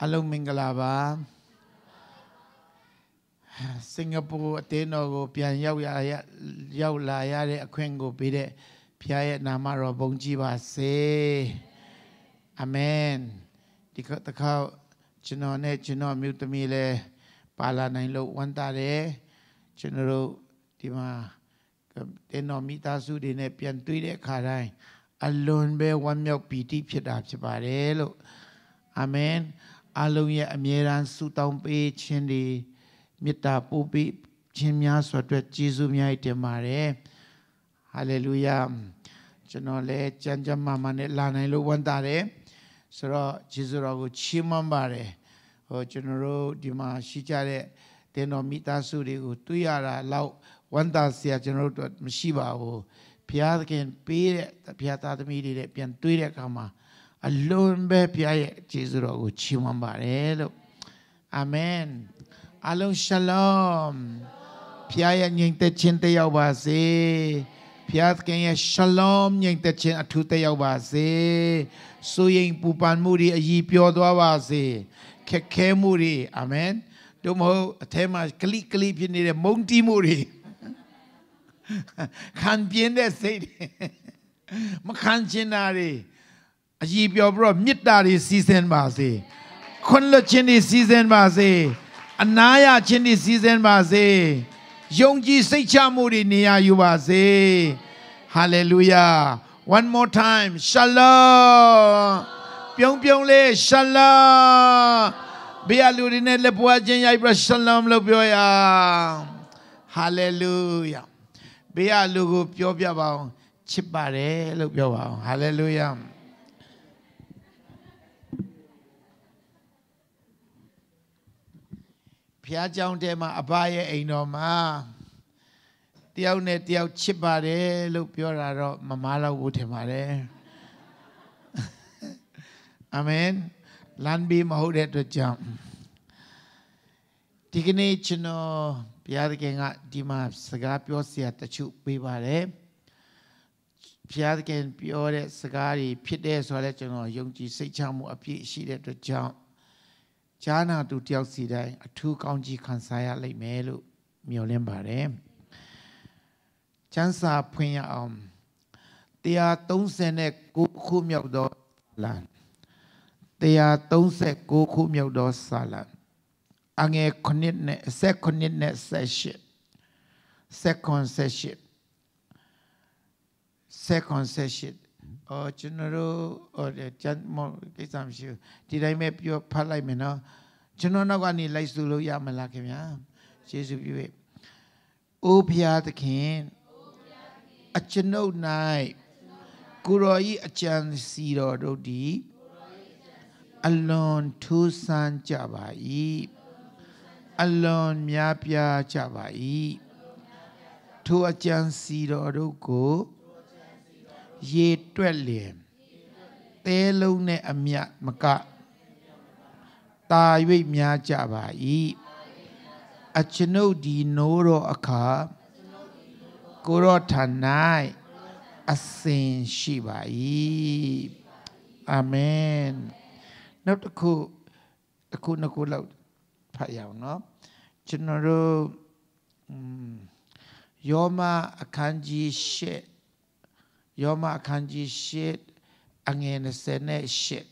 အလုံးမင်္ဂလာပါစင်ကာပူအသင်းတော်ကိုပြန်ရောက်ရရောက်လာရတဲ့အခွင့်ကိုပေးတဲ့ဖခင်ရဲ့နာမတော်ဘုန်းကြီးပါစေအာမင်ဒီတစ်ခါကျွန်တော်နဲ့ကျွန်တော်မြို့သမီးလည်းပါလာနိုင်လို့ဝမ်းသာတယ်ကျွန်တော်တို့ဒီမှာတင်းတော်မိသားစုတွေနဲ့ပြန်တွေ့တဲ့အခါတိုင်းအလွန်ပဲဝမ်းမြောက်ပီတိဖြစ်တာဖြစ်ပါတယ်လို့အာမင် အလုံးရဲ့အမြဲတမ်းဆုတောင်းပေးခြင်းတွေမေတ္တာပို့ပေးခြင်းများစွာအတွက်ကျေးဇူးများတင်ပါတယ်ဟာလေလုယာကျွန်တော်လည်းကြမ်းကြမ်းမာမာနဲ့လာနိုင်လို့ဝမ်းသာတယ်ဆိုတော့ယေရှုတော်ကိုချီးမွမ်းပါတယ်ဟိုကျွန်တော်တို့ဒီမှာရှိကြတဲ့တင်တော်မိသားစုတွေကိုတွေ့ရတာလောက်ဝမ်းသာစရာကျွန်တော်တို့မရှိပါဘူးဘုရားသခင်ပေးတဲ့ဘုရားသားသမီးတွေနဲ့ပြန်တွေ့တဲ့အခါမှာ အလွန်ပဲဘုရားရဲ့ကျေးဇူးတော်ကိုချီးမွမ်းပါတယ်လို့အာမင်အလုံးရှလောမ်ဖျားရဲ့ညီသက်ခြင်းတယောက်ပါစေဖျားခင်ရဲ့ရှလောမ်ညီသက်ခြင်းအထူးတယောက်ပါစေဆိုရင်ပူပန်မှုတွေအည်ပြောသွားပါစေခက်ခဲမှုတွေအာမင်တို့မဟုတ်အထဲမှာကလိကလိဖြစ်နေတဲ့မုန်တီးမှုတွေခံပြင်းတဲ့စိတ်တွေမခံချင်တာတွေ အည်ပြောပြီးတော့မေတ္တာတွေစီစဉ်ပါစေခွန်လွတ်ခြင်းတွေစီစဉ်ပါစေအနာရခြင်းတွေစီစဉ်ပါစေယုံကြည်စိတ်ချမှုတွေနေရာယူပါစေ hallelujah one more time shalom ပြုံးပြုံးလေး shalom ဘေးအလူတွေနဲ့လက်ပွားခြင်းရိုက်ပြီး shalom လို့ပြောရအောင် hallelujah ဘေးအလူကိုပြောပြပါအောင်ချစ်ပါတယ်လို့ပြောပါအောင် hallelujah ဘုရားကျောင်းထဲမှာအဘရဲ့အိမ်တော်မှာတယောက်နဲ့တယောက်ချစ်ပါတယ်လို့ပြောတာတော့မမားတော့ဘူးထင်ပါတယ်အာမင်လမ်းဘီမဟုတ်တဲ့အတွက်ကြောင့်ဒီကနေ့ကျွန်တော်ဘုရားသခင်ကဒီမှာစကားပြောစရာတချို့ပေးပါတယ်ဘုရားသခင်ပြောတဲ့စကားတွေဖြစ်တယ်ဆိုတော့ကျွန်တော်ယုံကြည်စိတ်ချမှုအပြည့်ရှိတဲ့အတွက်ကြောင့် ဈာနာသူတယောက်စီတိုင်းအထူးကောင်းကြီးခံစားရလိမ့်မယ်လို့မျှော်လင့်ပါတယ်။ကျမ်းစာဖွင့်ရအောင်139ခုမြောက်သောလံ139ခုမြောက်သောစာလံအငယ်9နဲ့19နဲ့18 second session second session အော်ကျွန်တော်တို့ဟိုကျန်မကိစ္စမရှိဘူးဒီတိုင်းပဲပြောဖတ်လိုက်မယ်နော်ကျွန်တော်နောက်ကနေလိုက်စုလို့ရမလားခင်ဗျာယေရှုပြု၍အိုးဖျားသခင်အကျွန်ုပ်၌ကိုရောဤအကြံစီတော်တို့သည်အလွန်ထူးဆန်းကြပါ၏အလွန်များပြားကြပါ၏ထိုအကြံစီတော်တို့ကို ရေတွက်လျင်သဲလုံးနဲ့အမြတ်မကတာ၍များကြပါ၏အကျွန်ုပ်ဒီနိုးတော်အခါကိုရောဌာ၌အစဉ်ရှိပါ၏အာမင်နောက်တစ်ခုတစ်ခုနှစ်ခုလောက်ဖတ်ရအောင်เนาะကျွန်တော်တို့ယောမအခန်းကြီး၈ ယောမအခန်းကြီး၈အငယ်28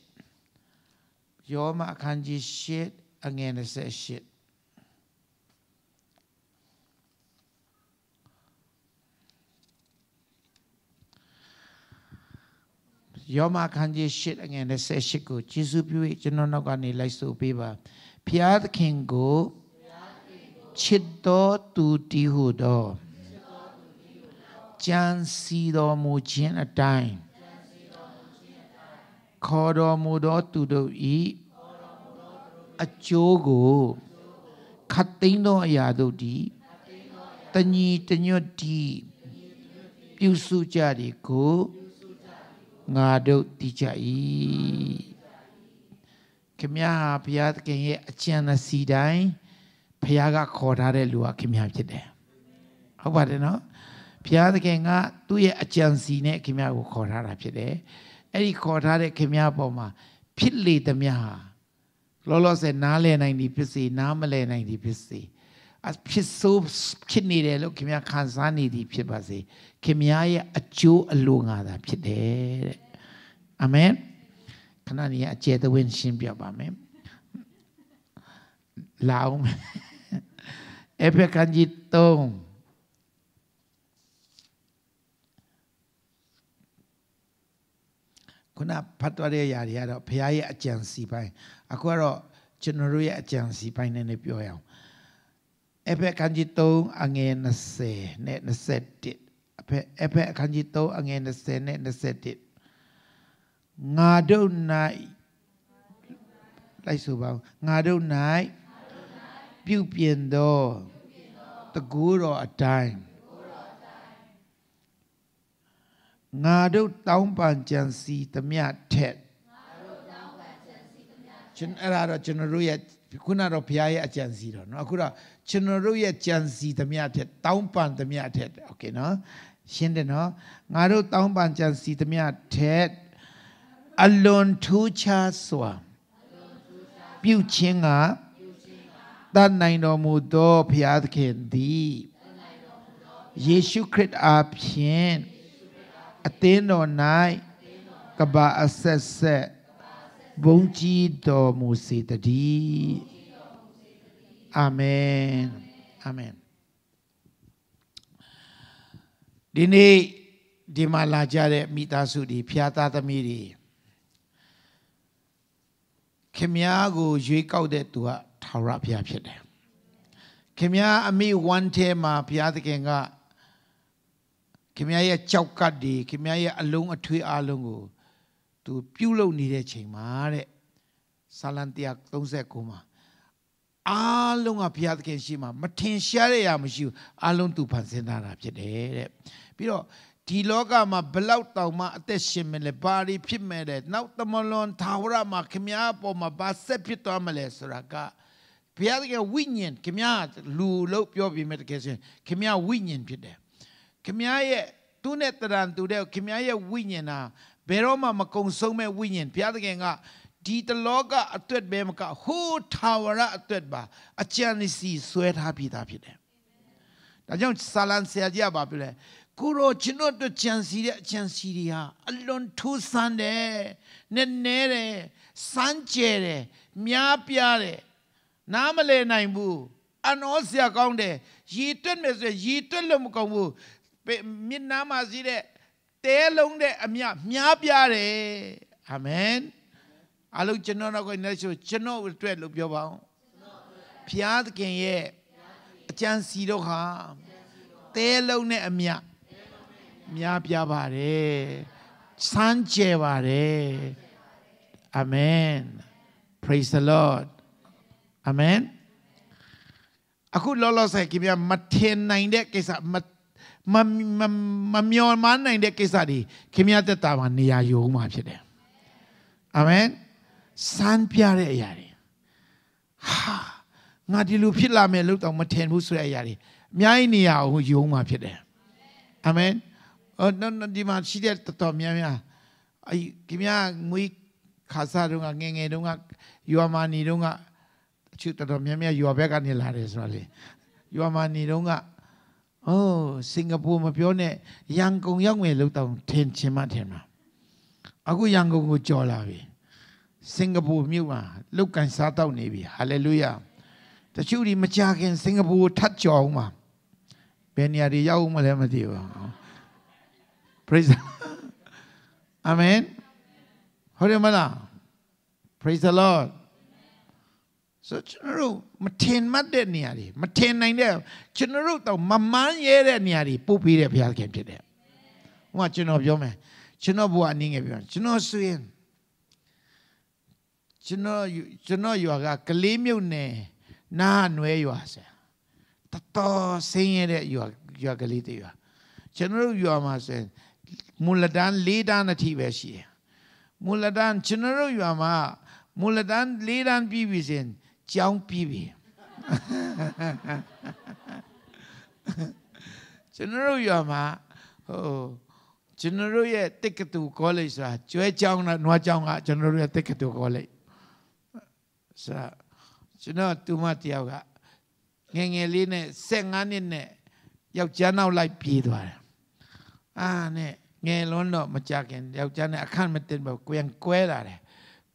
ယောမအခန်းကြီး၈အငယ်28ယောမခန်းကြီး၈အငယ်28ကိုကျေးဇူးပြု၍ကျွန်တော်နောက်ကနေလိုက်ဆိုပေးပါဖျားသခင်ကိုချစ်တော်သူတည်ဟုသော ကြံစီတော်မူခြင်းအတိုင်းခေါ်တော်မူသောသူတို့ဤအကျိုးကိုခတ်သိမ်းသောအရာတို့သည်တညီတညွတ်တီပြုစုကြသည်ကိုငါတို့တည်ကြ၏ခမည်းဟာဘုရားသခင်ရဲ့အကြံအစီတိုင်းဘုရားကခေါ်ထားတဲ့လူဟာခမည်းဖြစ်တယ်ဟုတ်ပါတယ်နော် ဘုရားသခင်ကသူ့ရဲ့အကြံစီနဲ့ခမည်းကိုခေါ်ထားတာဖြစ်တယ်အဲ့ဒီခေါ်ထားတဲ့ခမည်းပေါ်မှာဖြစ်လေသမျှဟာလောလောဆယ်နားလည်နိုင်သည်ဖြစ်စေနားမလည်နိုင်သည်ဖြစ်စေအဖြစ်ဆိုးဖြစ်နေတယ်လို့ခင်ဗျာခံစားနေသည်ဖြစ်ပါစေခင်ဗျာရဲ့အကျိုးအလိုငါသာဖြစ်တယ်တဲ့အာမင်ခဏနေအကျယ်သဝင်းရှင်းပြပါမယ်လာအောင်အဖေကန်ကြီးတုံး ခုနဖတ်တော်တဲ့ຢာတွေကတော့ဘုရားရဲ့အကြံစီပိုင်းအခုကတော့ကျွန်တော်တို့ရဲ့အကြံစီပိုင်းနဲ့ပြောရအောင်အဖေခန်းကြီး3အငယ်20နဲ့21အဖေအဖေခန်းကြီး3အငယ်20နဲ့21ငါတို့၌လိုက်ဆိုပါငါတို့၌ပြုပြင်သောတကူတော်အတိုင်း ငါတို့တောင်းပန်ကြံစီသမျှထက်ကျွန်အဲ့ဒါတော့ကျွန်တော်တို့ရဲ့ခုနတော့ဘုရားရဲ့အကြံစီတော့เนาะအခုတော့ကျွန်တော်တို့ရဲ့ကြံစီသမျှထက်တောင်းပန်သမျှထက်โอเคเนาะရှင်းတယ်เนาะငါတို့တောင်းပန်ကြံစီသမျှထက်အလွန်ထူးခြားစွာပြုခြင်းကတတ်နိုင်တော်မူသောဘုရားသခင်သည်ယေရှုခရစ်အားဖြင့် အသင်းတော်၌ကဘာအဆက်ဆက်ဘုံကြီးတော်မူစေတည်းအာမင်အာမင်ဒီနေ့ဒီမှာလာကြတဲ့မိသားစုတွေဖျားသားသမီးတွေခင်များကိုရွေးကောက်တဲ့သူကထာဝရဘုရားဖြစ်တယ်ခင်များအမိဝမ်းထဲမှာဘုရားသခင်က ခင်ဗျားရဲ့ကြောက်ကတ်တွေခင်ဗျားရဲ့အလုံးအထွေးအလုံးကိုသူပြုတ်လုံနေတဲ့ချိန်မှာတဲ့ဆာလံ139မှာအားလုံးကဘုရားသခင်ရှိမှမထင်ရှားတဲ့အရာမရှိဘူးအားလုံးသူဖန်ဆင်းထားတာဖြစ်တယ်တဲ့ပြီးတော့ဒီလောကမှာဘလောက်တောင်မှအသက်ရှင်မလဲဘာတွေဖြစ်မဲ့တဲ့နောက်တမလွန်သာဝရမှာခမည်းအပေါ်မှာဘာဆက်ဖြစ်သွားမလဲဆိုတာကဘုရားသခင်ဝိညာဉ်ခမည်းလူလို့ပြောပြီးမြဲတကယ်ဆိုရင်ခမည်းဝိညာဉ်ဖြစ်တယ် ခမည်းရဲ့သူနဲ့တရံတူတဲ့ခမည်းရဲ့ဝိညာဉ်ဟာဘယ်တော့မှမကုံဆုံးမဲ့ဝိညာဉ်ဘုရားသခင်ကဒီတလောကအတွက်ပဲမကဟိုးထာဝရအတွက်ပါအကျဉ်းစီဆွဲထားပြီးသားဖြစ်တယ်။ဒါကြောင့်ဆာလန်ဆရာကြီးကပါပြလဲကိုရောကျွန်တော်တို့ကြံစီတဲ့အကြံစီတွေဟာအလွန်ထူးဆန်းတယ်။နည်းနည်းတယ်စမ်းကြဲတယ်များပြားတယ်နားမလည်နိုင်ဘူးအနောဆရာကောင်းတယ်ရည်တွက်မယ်ဆိုရင်ရည်တွက်လို့မကောင်းဘူး မျက်နှာမှာရှိတဲ့တဲလုံးတဲ့အမြများပြားတယ်အာမင်အလုံးကျွန်တော်တော့ကိုနေဆိုကျွန်တော်အတွက်လို့ပြောပါအောင်ဖျားသခင်ရဲ့အကြံစီတော့ဟာတဲလုံးနဲ့အမြများပြားပါတယ်စမ်းကြဲပါတယ်အာမင် praise the lord အာမင်အခုလောလောဆယ်ကြည့်ပြမထင်နိုင်တဲ့ကိစ္စမ မမမမျော်မှန်းနိုင်တဲ့ကိစ္စတွေခင်ဗျားတက်တာမှာနေရာယူမှာဖြစ်တယ်အာမင်စမ်းပြတဲ့အရာတွေဟာငါဒီလိုဖြစ်လာမယ်လို့တော့မထင်ဘူးဆိုတဲ့အရာတွေအများကြီးနေရာကိုယူမှာဖြစ်တယ်အာမင်အော်နော်ဒီမှာရှိတဲ့တော်တော်များများအဲခင်ဗျားငွေခါစားတော့ငငယ်တုန်းကယူမာနီတုန်းကအချစ်တော်တော်များများယူဘက်ကနေလာတယ်ဆိုတော့လေယူမာနီတုန်းက အိုးစင်ကာပူမပြောနဲ့ရန်ကုန်ရောက်မယ်လို့တောင်ထင်ချင်မှထင်မှာအခုရန်ကုန်ကိုကြော်လာပြီစင်ကာပူမြို့မှာလုတ်ကန်စားတော့နေပြီဟာလေလုယာတချို့ဒီမကြခင်စင်ကာပူထတ်ကြော်အောင်မှာဘယ်နေရာတွေရောက်မှလည်းမသိဘူး praise amen ဟုတ်တယ်မလား praise the lord ဆိုကျွန်တော်တို့မထင်မှတ်တဲ့နေရာတွေမထင်နိုင်တဲ့ကျွန်တော်တို့တော့မမှန်းရဲတဲ့နေရာတွေပို့ပေးတဲ့ဘုရားခင်ဖြစ်တယ်။ဟိုကကျွန်တော်ပြောမယ်ကျွန်တော်ဘုရားအနေငယ်ပြောကျွန်တော်ဆိုရင်ကျွန်တော်ကျွန်တော်ရွာကကလေးမြုပ်နယ်နားနွဲရွာဆရာတတော်ဆင်းရဲတဲ့ရွာရွာကလေးတွေရွာကျွန်တော်ရွာမှာဆိုရင်မူလတန်း၄တန်းအထိပဲရှိတယ်မူလတန်းကျွန်တော်ရွာမှာမူလတန်း၄တန်းပြီးပြီစဉ် ကျောင်းပြီးပြီကျွန်တော်တို့ရွာမှာဟိုကျွန်တော်တို့ရဲ့တက္ကသိုလ်ကောလိပ်ဆိုတာကျွဲကျောင်းနဲ့နွားကျောင်းကကျွန်တော်တို့ရဲ့တက္ကသိုလ်ကောလိပ်ဆိုတော့ကျွန်တော်တူမတယောက်ကငယ်ငယ်လေးနဲ့15နှစ်နဲ့ယောက်ျားနောက်လိုက်ပြေးသွားတယ်အာနဲ့ငယ်လွန်းတော့မကြခင်ယောက်ျားနဲ့အခန့်မတင်ဘူးကိုယ်ကွဲလာတယ်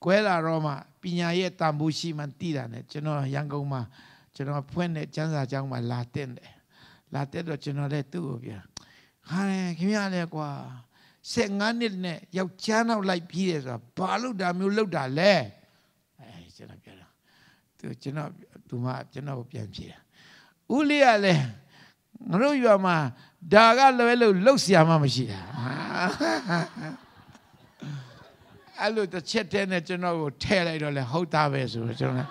ကွဲလာတော့မှ ပညာရဲ့တန်ဖိုးရှိမှသိတာနဲ့ကျွန်တော်ရန်ကုန်မှာကျွန်တော်ဖွင့်တဲ့ကျန်းစာကျောင်းမှာလာတင်တယ်လာတက်တော့ကျွန်တော်လည်းသူ့ကိုပြောဟာခင်ဗျားလည်းကွာ15နှစ်နဲ့ယောက်ျားနောက်လိုက်ပြီးတယ်ဆိုတာဘာလို့ဒါမျိုးလုပ်တာလဲအဲကျွန်တော်ပြောတာသူကျွန်တော်သူမကျွန်တော်ပြန်ဖြေတာဦးလေးကလည်းငါတို့ရွာမှာဒါကလွယ်လို့လှုပ်ရှားမှမရှိတာ အဲ့လိုတစ်ချက်တည်းနဲ့ကျွန်တော်ကိုထဲလိုက်တော့လေဟုတ်သားပဲဆိုတော့ကျွန်တော်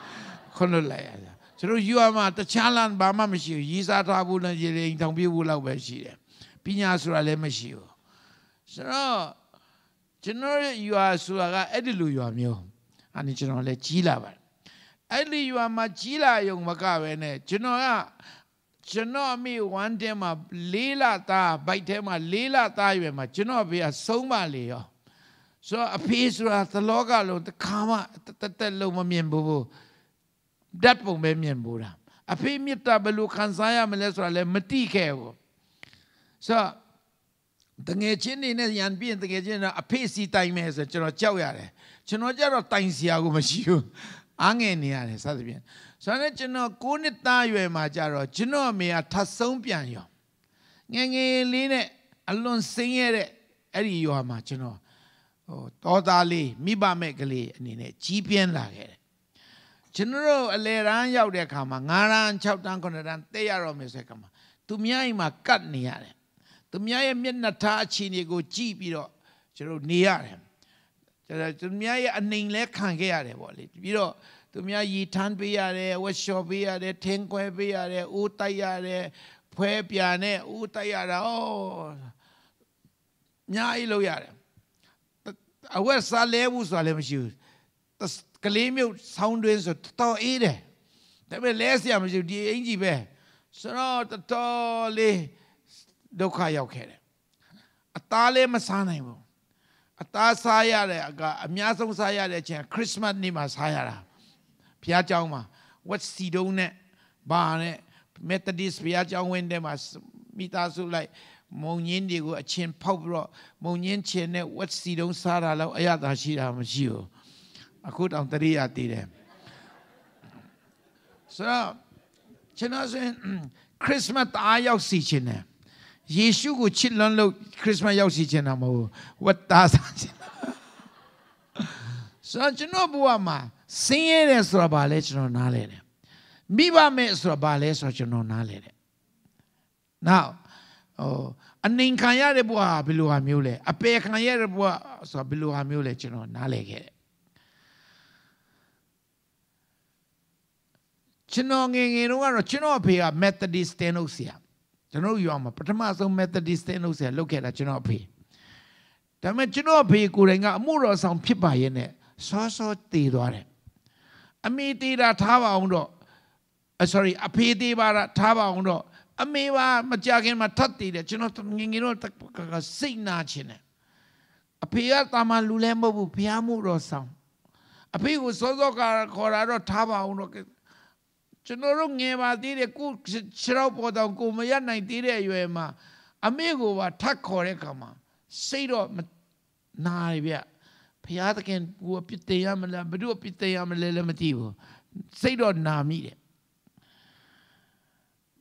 ခွန်းလွတ်လိုက်ရတာကျွန်တော်ယူအမှာတခြားလမ်းဘာမှမရှိဘူးရီးစားထားဘူးနဲ့ရေလိန်ထောင်ပြဖို့လောက်ပဲရှိတယ်ပညာဆိုတာလည်းမရှိဘူးဆိုတော့ကျွန်တော်ရဲ့ယူအဆိုတာကအဲ့ဒီလိုယူအမျိုးအဲ့ဒီကျွန်တော်လည်းကြီးလာပါတယ်အဲ့ဒီယူအမှာကြီးလာရုံမကပဲနဲ့ကျွန်တော်ကကျွန်တော်အမိဝမ်းတဲမှာလေးလသားဘိုက်ထဲမှာလေးလသားရွယ်မှာကျွန်တော်ဘေးကဆုံးမလေရော ဆိုတော့အဖေဆိုတာသလောကလုံးတစ်ခါမှတက်တက်လုံးမမြင်ဘူးဓာတ်ပုံပဲမြင်ဘူးလားအဖေမြတ်တာဘယ်လိုခံစားရမလဲဆိုတာလည်းမတိခဲ့ဘူးဆိုတော့တငယ်ချင်းနေနဲ့ရန်ပြင်းတငယ်ချင်းတော့အဖေစီတိုင်မယ်ဆိုကျွန်တော်ကြောက်ရတယ်ကျွန်တော်ကြတော့တိုင်စရာကိုမရှိဘူးအားငယ်နေရတယ်စသဖြင့်ဆိုတော့ကျွန်တော်9နှစ်သားရွယ်မှာကြတော့ကျွန်တော်အမေကထပ်ဆုံးပြန်ရောငယ်ငယ်လေးနဲ့အလွန်စင်းရတဲ့အဲ့ဒီရွာမှာကျွန်တော် ဟိုတောသားလေးမိဘမဲ့ကလေးအနေနဲ့ကြီးပြင်းလာခဲ့တယ်ကျွန်တော်တို့အလေရန်ရောက်တဲ့အခါမှာ9ရန်6တန်း9တန်းတက်ရတော့မယ်ဆိုတဲ့အခါမှာသူများအိမ်မှာကတ်နေရတယ်သူများရဲ့မျက်နှာထားအခြေအနေကိုကြည့်ပြီးတော့ကျွန်တော်နေရတယ်ကျွန်တော်သူများရဲ့အနေလဲခံခဲ့ရတယ်ပေါ့လေပြီးတော့သူများရီထမ်းပေးရတယ်ဝက်ရှော့ပေးရတယ်ထင်းခွဲပေးရတယ်အိုးတိုက်ရတယ်ဖွဲပြာနဲ့အိုးတိုက်ရတာဩအများကြီးလုပ်ရတယ် အဝက်စားလဲဘူးဆိုတာလည်းမရှိဘူးကလေးမျိုးဆောင်းတွင်းဆိုတော်အေးတယ်ဒါပေမဲ့လဲစရာမရှိဘူးဒီအင်ကြီးပဲဆိုတော့တော်လေးဒုက္ခရောက်ခဲ့တယ်အသားလည်းမစားနိုင်ဘူးအသားစားရတဲ့အကအများဆုံးစားရတဲ့အချိန်ခရစ်မတ်နေ့မှာစားရတာဘုရားကျောင်းမှာဝတ်စီတုံးနဲ့ဘာနဲ့မက်သဒစ်ဘုရားကျောင်းဝင်းထဲမှာမိသားစုလိုက် မုံညင်းတွေကိုအချင်းဖောက်ပြီးတော့မုံညင်းချင်းနဲ့ဝတ်စီတုံးစားတာတော့အရသာရှိတာမရှိဘူးအခုတောင်တရိယာတည်တယ်ဆိုတော့ကျွန်တော်ဆိုရင်ခရစ်စမတ်အားရောက်စီခြင်းတယ်ယေရှုကိုချစ်လွန်းလို့ခရစ်စမတ်ရောက်စီခြင်းတာမဟုတ်ဝတ်သားစားခြင်းဆိုတော့ကျွန်တော်ဘဝမှာဆင်းရဲတယ်ဆိုတာဘာလဲကျွန်တော်နားလဲတယ်မိဘမဲ့ဆိုတာဘာလဲဆိုတော့ကျွန်တော်နားလဲတယ် now ဟို အနိုင်ခံရတဲ့ဘဝဘယ်လိုဟာမျိုးလဲအပယ်ခံရတဲ့ဘဝဆိုတာဘယ်လိုဟာမျိုးလဲကျွန်တော်နားလဲခဲ့တယ်ကျွန်တော်ငယ်ငယ်တုန်းကတော့ကျွန်တော်အဖေက Methodist တင်းလို့ဆရာကျွန်တော်ရွာမှာပထမဆုံး Methodist တင်းလို့ဆရာလုပ်ခဲ့တာကျွန်တော်အဖေဒါပေမဲ့ကျွန်တော်အဖေကိုယ်တိုင်ကအမှုတော်ဆောင်ဖြစ်ပါရဲ့နဲ့စောစောတည်သွားတယ်အမေတည်တာထားပါအောင်တော့ sorry အဖေတည်ပါတာထားပါအောင်တော့ အမေပါမကြခင်မှာထပ်တည်တယ်ကျွန်တော်ငငယ်တော့စိတ်နာခြင်းတယ်အဖေကတာမန်လူလဲမဟုတ်ဘူးဘုရားမှုတော်ဆောင်အဖေကိုစောစောကခေါ်တာတော့ထားပါအောင်တော့ကျွန်တော်တို့ငယ်ပါသေးတယ်ကိုခြေတော့ပေါ်တော့ကိုမရနိုင်သေးတဲ့အရွယ်မှာအမေကိုပါထပ်ခေါ်တဲ့ခါမှာစိတ်တော့နာရဗျဘုရားသခင်ကိုပြစ်တင်ရမလားဘယ်သူပြစ်တင်ရမလဲလည်းမသိဘူးစိတ်တော့နာမိတယ်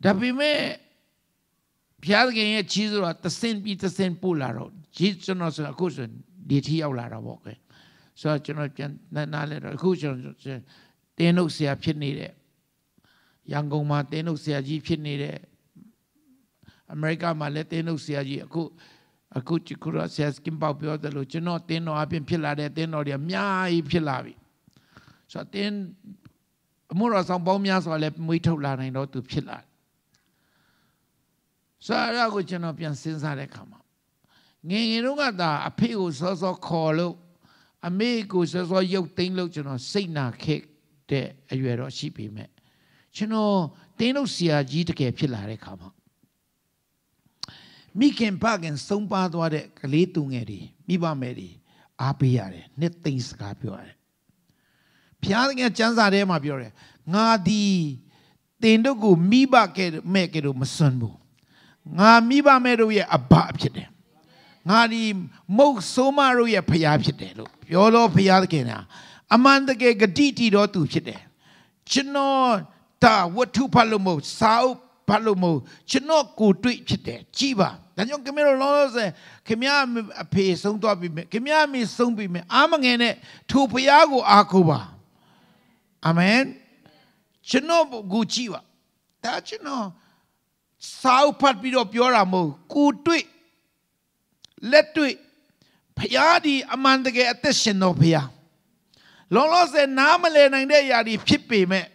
ဒါပေမဲ့ဘုရားသခင်ရဲ့ကြီးစွာတဆင်ပြီးတဆင်ပို့လာတော့ကြီးကျွန်တော်ဆိုအခုဆိုဒီထီရောက်လာတော့ပေါ့ကွယ်ဆိုတော့ကျွန်တော်ပြန်နားလဲတော့အခုကျွန်တော်တင်းုပ်ဆရာဖြစ်နေတဲ့ရန်ကုန်မှာတင်းုပ်ဆရာကြီးဖြစ်နေတဲ့အမေရိကမှာလည်းတင်းုပ်ဆရာကြီးအခုအခုချီကူရဆရာစကင်ပေါပြောတယ်လို့ကျွန်တော်တင်းတော်အပြင်ဖြစ်လာတဲ့တင်းတော်တွေအများကြီးဖြစ်လာပြီဆိုတော့တင်းအမှုတော်ဆောင်ပေါင်းများစွာလည်းမွေးထုတ်လာနိုင်တော့သူဖြစ်လာ ဆိုတော့ကိုကျွန်တော်ပြန်စဉ်းစားတဲ့အခါမှာငငယ်တော့ကသာအဖေကိုစောစောခေါ်လို့အမေကိုစောစောရုပ်သိမ်းလို့ကျွန်တော်စိတ်နာခဲ့တဲ့အရွယ်တော့ရှိပေမဲ့ကျွန်တော်တင်းလို့ဆရာကြီးတကယ်ဖြစ်လာတဲ့အခါမှာမိခင်ဖခင်ဆုံးပါသွားတဲ့ကလေးသူငယ်တွေမိဘမယ်တွေအားပေးရတယ်နှစ်သိမ့်စကားပြောရတယ်ဘဘုရားသခင်ကျမ်းစာထဲမှာပြောတယ်ငါဒီတင်တို့ကိုမိဘကဲမဲ့ကဲလို့မစွန့်ဘူး ငါမိဘမဲ့တို့ရဲ့အဘဖြစ်တယ်ငါဒီမုတ်ဆိုးမတို့ရဲ့ဖရားဖြစ်တယ်လို့ပြောလို့ဖရားသခင်ကအမှန်တကယ်ဂတိတီတော်သူဖြစ်တယ်ကျွန်တော်တာဝတ္ထုဖတ်လို့မဟုတ်စာအုပ်ဖတ်လို့မဟုတ်ကျွန်တော်ကိုတွေ့ဖြစ်တယ်ကြည်ပါဒါကြောင့်ခင်ဗျားတို့လောလောဆယ်ခင်ဗျားအဖေဆုံးသွားပြီမယ်ခင်ဗျားအမေဆုံးပြီမယ်အားမငယ်နဲ့ထိုဖရားကိုအားကိုးပါအာမင်ကျွန်တော်ကိုကြည့်ပါဒါကျွန်တော် စာအုပ်ဖတ်ပြီးတော့ပြောတာမဟုတ်ကိုတွေ့လက်တွေ့ဖရားဒီအမှန်တကယ်အသက်ရှင်တော်ဖရားလောလောဆယ်နားမလည်နိုင်တဲ့အရာတွေဖြစ်ပေမဲ့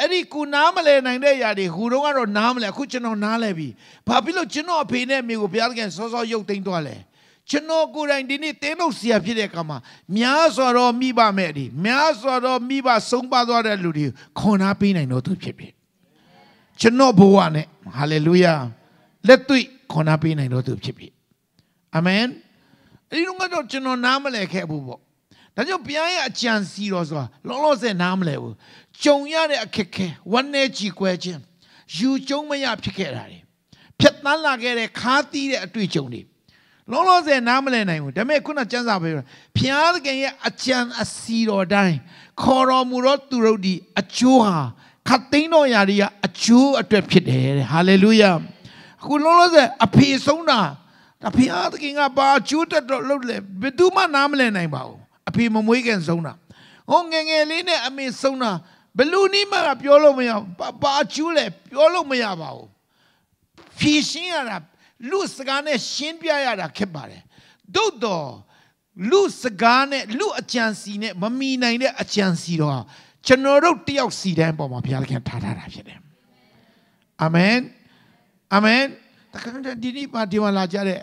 အဲ့ဒီကူနားမလဲနိုင်တဲ့အရာတွေဟူတော့ကတော့နားမလဲအခုကျွန်တော်နားလဲပြီဘာဖြစ်လို့ကျွန်တော်အဖေနဲ့အမေကိုဘုရားသခင်စောစောရုပ်သိမ်းသွားလဲကျွန်တော်ကိုယ်တိုင်ဒီနေ့တင်းလို့ဆရာဖြစ်တဲ့အခါမှာများစွာတော့မိဘမဲ့ဒီများစွာတော့မိဘဆုံးပါသွားတဲ့လူတွေခွန်အားပေးနိုင်တော့သူဖြစ်ဖြစ် ကျွန်တော်ဘဝနဲ့ဟာလေလုယာလက်တွေ့ခွန်အားပေးနိုင်တော့သူဖြစ်ဖြစ်အာမင်အဲဒီတော့ကျွန်တော်နားမလဲခဲ့ဘူးပေါ့ဒါကြောင့်ဘုရားရဲ့အကြံစီတော်ဆိုတာလောလောဆယ်နားမလဲဘူးကြုံရတဲ့အခက်ခဲဝမ်းနဲ့ကြည်ကွဲခြင်းယူကျုံမရဖြစ်ခဲ့တာတွေဖြတ်တန်းလာခဲ့တဲ့ခါသီးတဲ့အတွေ့အကြုံတွေလောလောဆယ်နားမလည်နိုင်ဘူးဒါပေမဲ့ခုနကျမ်းစာပြောဘုရားသခင်ရဲ့အကြံအစီတော်တိုင်းခေါ်တော်မူသောသူတို့ဒီအကျိုးဟာ ခတ်သိမ်းတော်ရာတွေကအကျိုးအတွက်ဖြစ်တယ်တဲ့ဟာလေလုယာအခုလောလောဆယ်အဖေဆုံးတာဒါဘုရားသခင်ကဘာအကျိုးတက်တော့လုပ်လဲဘယ်သူမှနားမလည်နိုင်ပါဘူးအဖေမမွေးခင်ဆုံးတာဟောငငယ်လေးနဲ့အမေဆုံးတာဘလူနီးမှပြောလို့မရဘာကျူးလဲပြောလို့မရပါဘူးဖြီရှင်းရတာလူစကားနဲ့ရှင်းပြရတာခက်ပါတယ်သို့တော့လူစကားနဲ့လူအကြံစီနဲ့မမီနိုင်တဲ့အကြံစီတော့ ကျွန်တော်တို့တယောက်စီတိုင်းပေါ်မှာဘုရားခင်ထားထားတာဖြစ်တယ်အာမင်အာမင်တခါတည်းဒီနေ့ပါဒီမှာလာကြတဲ့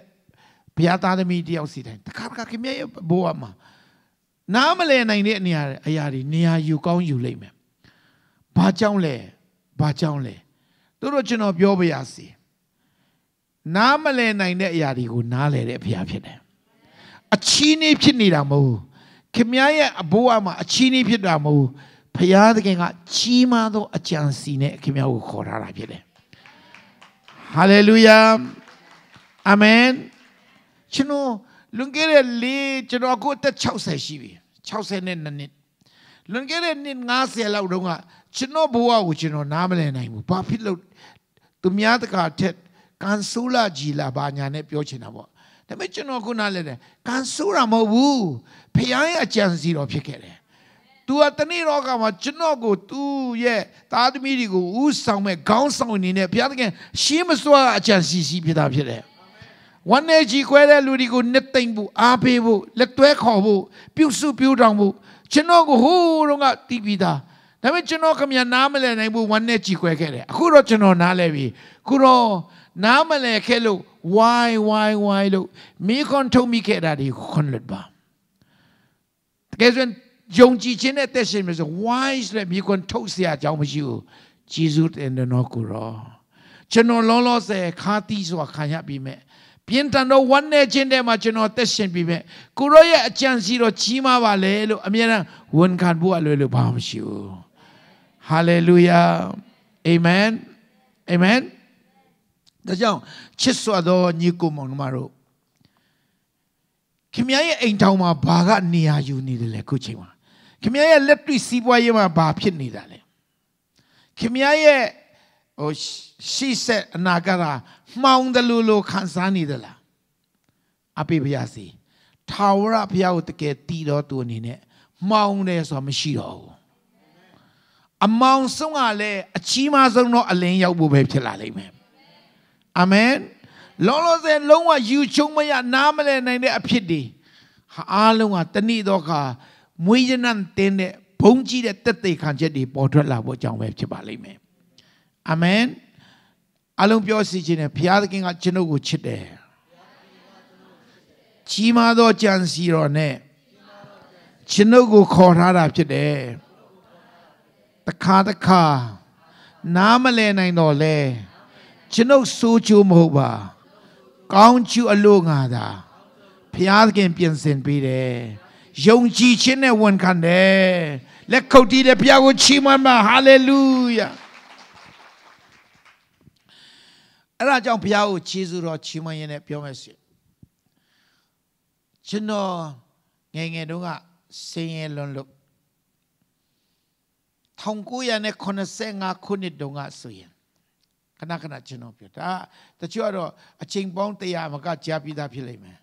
ဘုရားသားသမီးတယောက်စီတိုင်းတခါတခါခင်ဗျရဲ့ဘိုးအမနားမလည်နိုင်တဲ့အနေရာအရာတွေနေရာယူကောင်းယူလိမ့်မယ်ဘာကြောင့်လဲဘာကြောင့်လဲတို့တော့ကျွန်တော်ပြောပြရစီနားမလည်နိုင်တဲ့အရာတွေကိုနားလည်တဲ့အဖျားဖြစ်တယ်အချီးနှီးဖြစ်နေတာမဟုတ်ခင်ဗျားရဲ့အဘိုးအမအချီးနှီးဖြစ်တာမဟုတ် ဖျားသခင်ကကြီးမားသောအကြံစီနဲ့ခင်ဗျားကိုခေါ်ထားတာဖြစ်တယ်ဟာလေလုယာအာမင်ကျွန်တော်လွန်ခဲ့တဲ့လေးကျွန်တော်အခုအသက်60ရှိပြီ60နဲ့နှစ်လွန်ခဲ့တဲ့နှစ်90လောက်တုန်းကကျွန်တော်ဘဝကိုကျွန်တော်နားမလည်နိုင်ဘူးဘာဖြစ်လို့သူများတကာထက်ကန်ဆူလာကြီးလာဘာညာနဲ့ပြောချင်တာပေါ့ဒါပေမဲ့ကျွန်တော်ခုနလည်းကန်ဆူရာမဟုတ်ဘူးဖခင်ရဲ့အကြံစီတော်ဖြစ်ခဲ့တယ် သူကတနေ့တော့ကမှကျွန်တော်ကိုသူ့ရဲ့သားသမီးတွေကိုဥဆောင်မဲ့ခေါင်းဆောင်နေနဲ့ဘုရားသခင်ရှင်းမစွာအကြံစီစီဖြစ်တာဖြစ်တယ်ဝမ်းနေကြီးခွဲတဲ့လူတွေကိုနှစ်သိမ့်ဖို့အားပေးဖို့လက်တွဲခေါ်ဖို့ပြုစုပြုတောင်းဖို့ကျွန်တော်ကိုဟိုးတော့ကတီးပြီးသားဒါပေမဲ့ကျွန်တော်ခမနားမလည်နိုင်ဘူးဝမ်းနဲ့ကြည်ခွဲခဲ့တယ်အခုတော့ကျွန်တော်နားလဲပြီအခုတော့နားမလည်ခဲ့လို့ why why why လို့မိခွန်ထုံမိခဲ့တာဒီခွန်လွတ်ပါတကယ်ဆို ယုံကြည်ခြင်းနဲ့တက်ရှင်မျိုးဆို why ဆိုတဲ့မိခွန်ထုတ်เสียအကြောင်းမရှိဘူးဂျေဇုတင်တော်ကိုရောကျွန်တော်လောလောဆယ်ခါတီးစွာခံရပြီးမဲ့ပြင်းထန်သောဝမ်းနဲ့ခြင်းထဲမှာကျွန်တော်သက်ရှင်ပြီးမဲ့ကိုရောရဲ့အကြံစီတော်ကြီးမားပါလေလို့အမြဲတမ်းဝန်ခံဖို့အလွယ်လို့ဘာမှမရှိဘူးဟာလေလုယာအာမင်အာမင်ဒါကြောင့်ချစ်စွာသောညီကိုမောင်တို့တို့ခင်ဗျားရဲ့အိမ်ထောင်မှာဘာကနေရာယူနေတယ်လဲခုချိန်မှာ ခင်ဗျားရဲ့လက်တွေ့စီးပွားရေးမှာဘာဖြစ်နေတာလဲခင်ဗျားရဲ့ဟိုရှိဆက်အနာဂတ်မှောင်တယ်လို့လို့ခံစားနေသလားအပိပယစီထာဝရဘုရားကိုတကယ်တည်တော်သူအနေနဲ့မှောင်တယ်ဆိုတာမရှိတော့ဘူးအမောင်ဆုံးကလည်းအချီးမဆုံးတော့အလင်းရောက်ဖို့ပဲဖြစ်လာလိမ့်မယ်အာမင်လောလောဆယ်လုံးဝယူချုံမရနားမလဲနိုင်တဲ့အဖြစ်တွေအားလုံးကတဏိတော့ခါ မွေးရနံတင်းတဲ့ဘုံကြီးတဲ့တက်သိခံချက်တွေပေါ်ထွက်လာဖို့အကြောင်းပဲဖြစ်ပါလိမ့်မယ်အာမင်အလုံးပြောစီခြင်းနဲ့ဘုရားသခင်ကကျွန်ုပ်ကိုချစ်တယ်ကြီးမားသောကြံစီတော်နဲ့ကျွန်ုပ်ကိုခေါ်ထားတာဖြစ်တယ်တခါတခါနားမလည်နိုင်တော့လဲကျွန်ုပ်စိုးချိုးမဟုတ်ပါ ကောင်းချူအလို့ငါသာဘုရားသခင်ပြင်ဆင်ပေးတယ် ယုံကြည်ခြင်းနဲ့ဝန်ခံတယ်လက်ခုပ်တီးတဲ့ဘုရားကိုချီးမွမ်းပါဟာလေလုယာအဲ့ဒါကြောင့်ဘုရားကိုချီးစွတော်ချီးမွမ်းရင်းနဲ့ပြောမယ်စီကျွန်တော်ငယ်ငယ်တုန်းကစင်ရဲလွန်လို့1985ခုနှစ်တုန်းကဆိုရင်ခဏခဏကျွန်တော်ပြောဒါတချို့ကတော့အချိန်ပေါင်း100မကကြားပြီးသားဖြစ်လိမ့်မယ်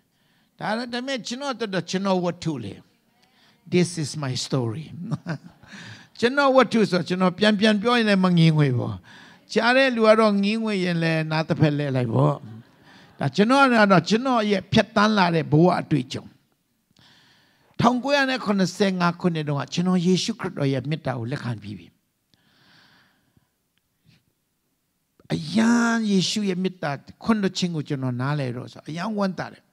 ဒါလည်းဒါပေမဲ့ကျွန်တော်တော့ကျွန်တော်ဝတ္ထုလေ this is my story ကျွန်တော်ဝတ္ထုဆိုကျွန်တော်ပြန်ပြန်ပြောရင်လည်းမငင်းငွေပေါ့ကြားတဲ့လူကတော့ငင်းငွေရင်လည်းနားတစ်ဖက်လဲလိုက်ပေါ့ဒါကျွန်တော်ကတော့ကျွန်တော်ရဲ့ဖြတ်တန်းလာတဲ့ဘဝအတွေ့အကြုံ1985ခုနှစ်တုန်းကကျွန်တော်ယေရှုခရစ်တော်ရဲ့မေတ္တာကိုလက်ခံပြီးပြီအယံယေရှုရဲ့မေတ္တာခွင့်လွှတ်ခြင်းကိုကျွန်တော်နားလည်တော့ဆိုအယံဝမ်းတာတယ်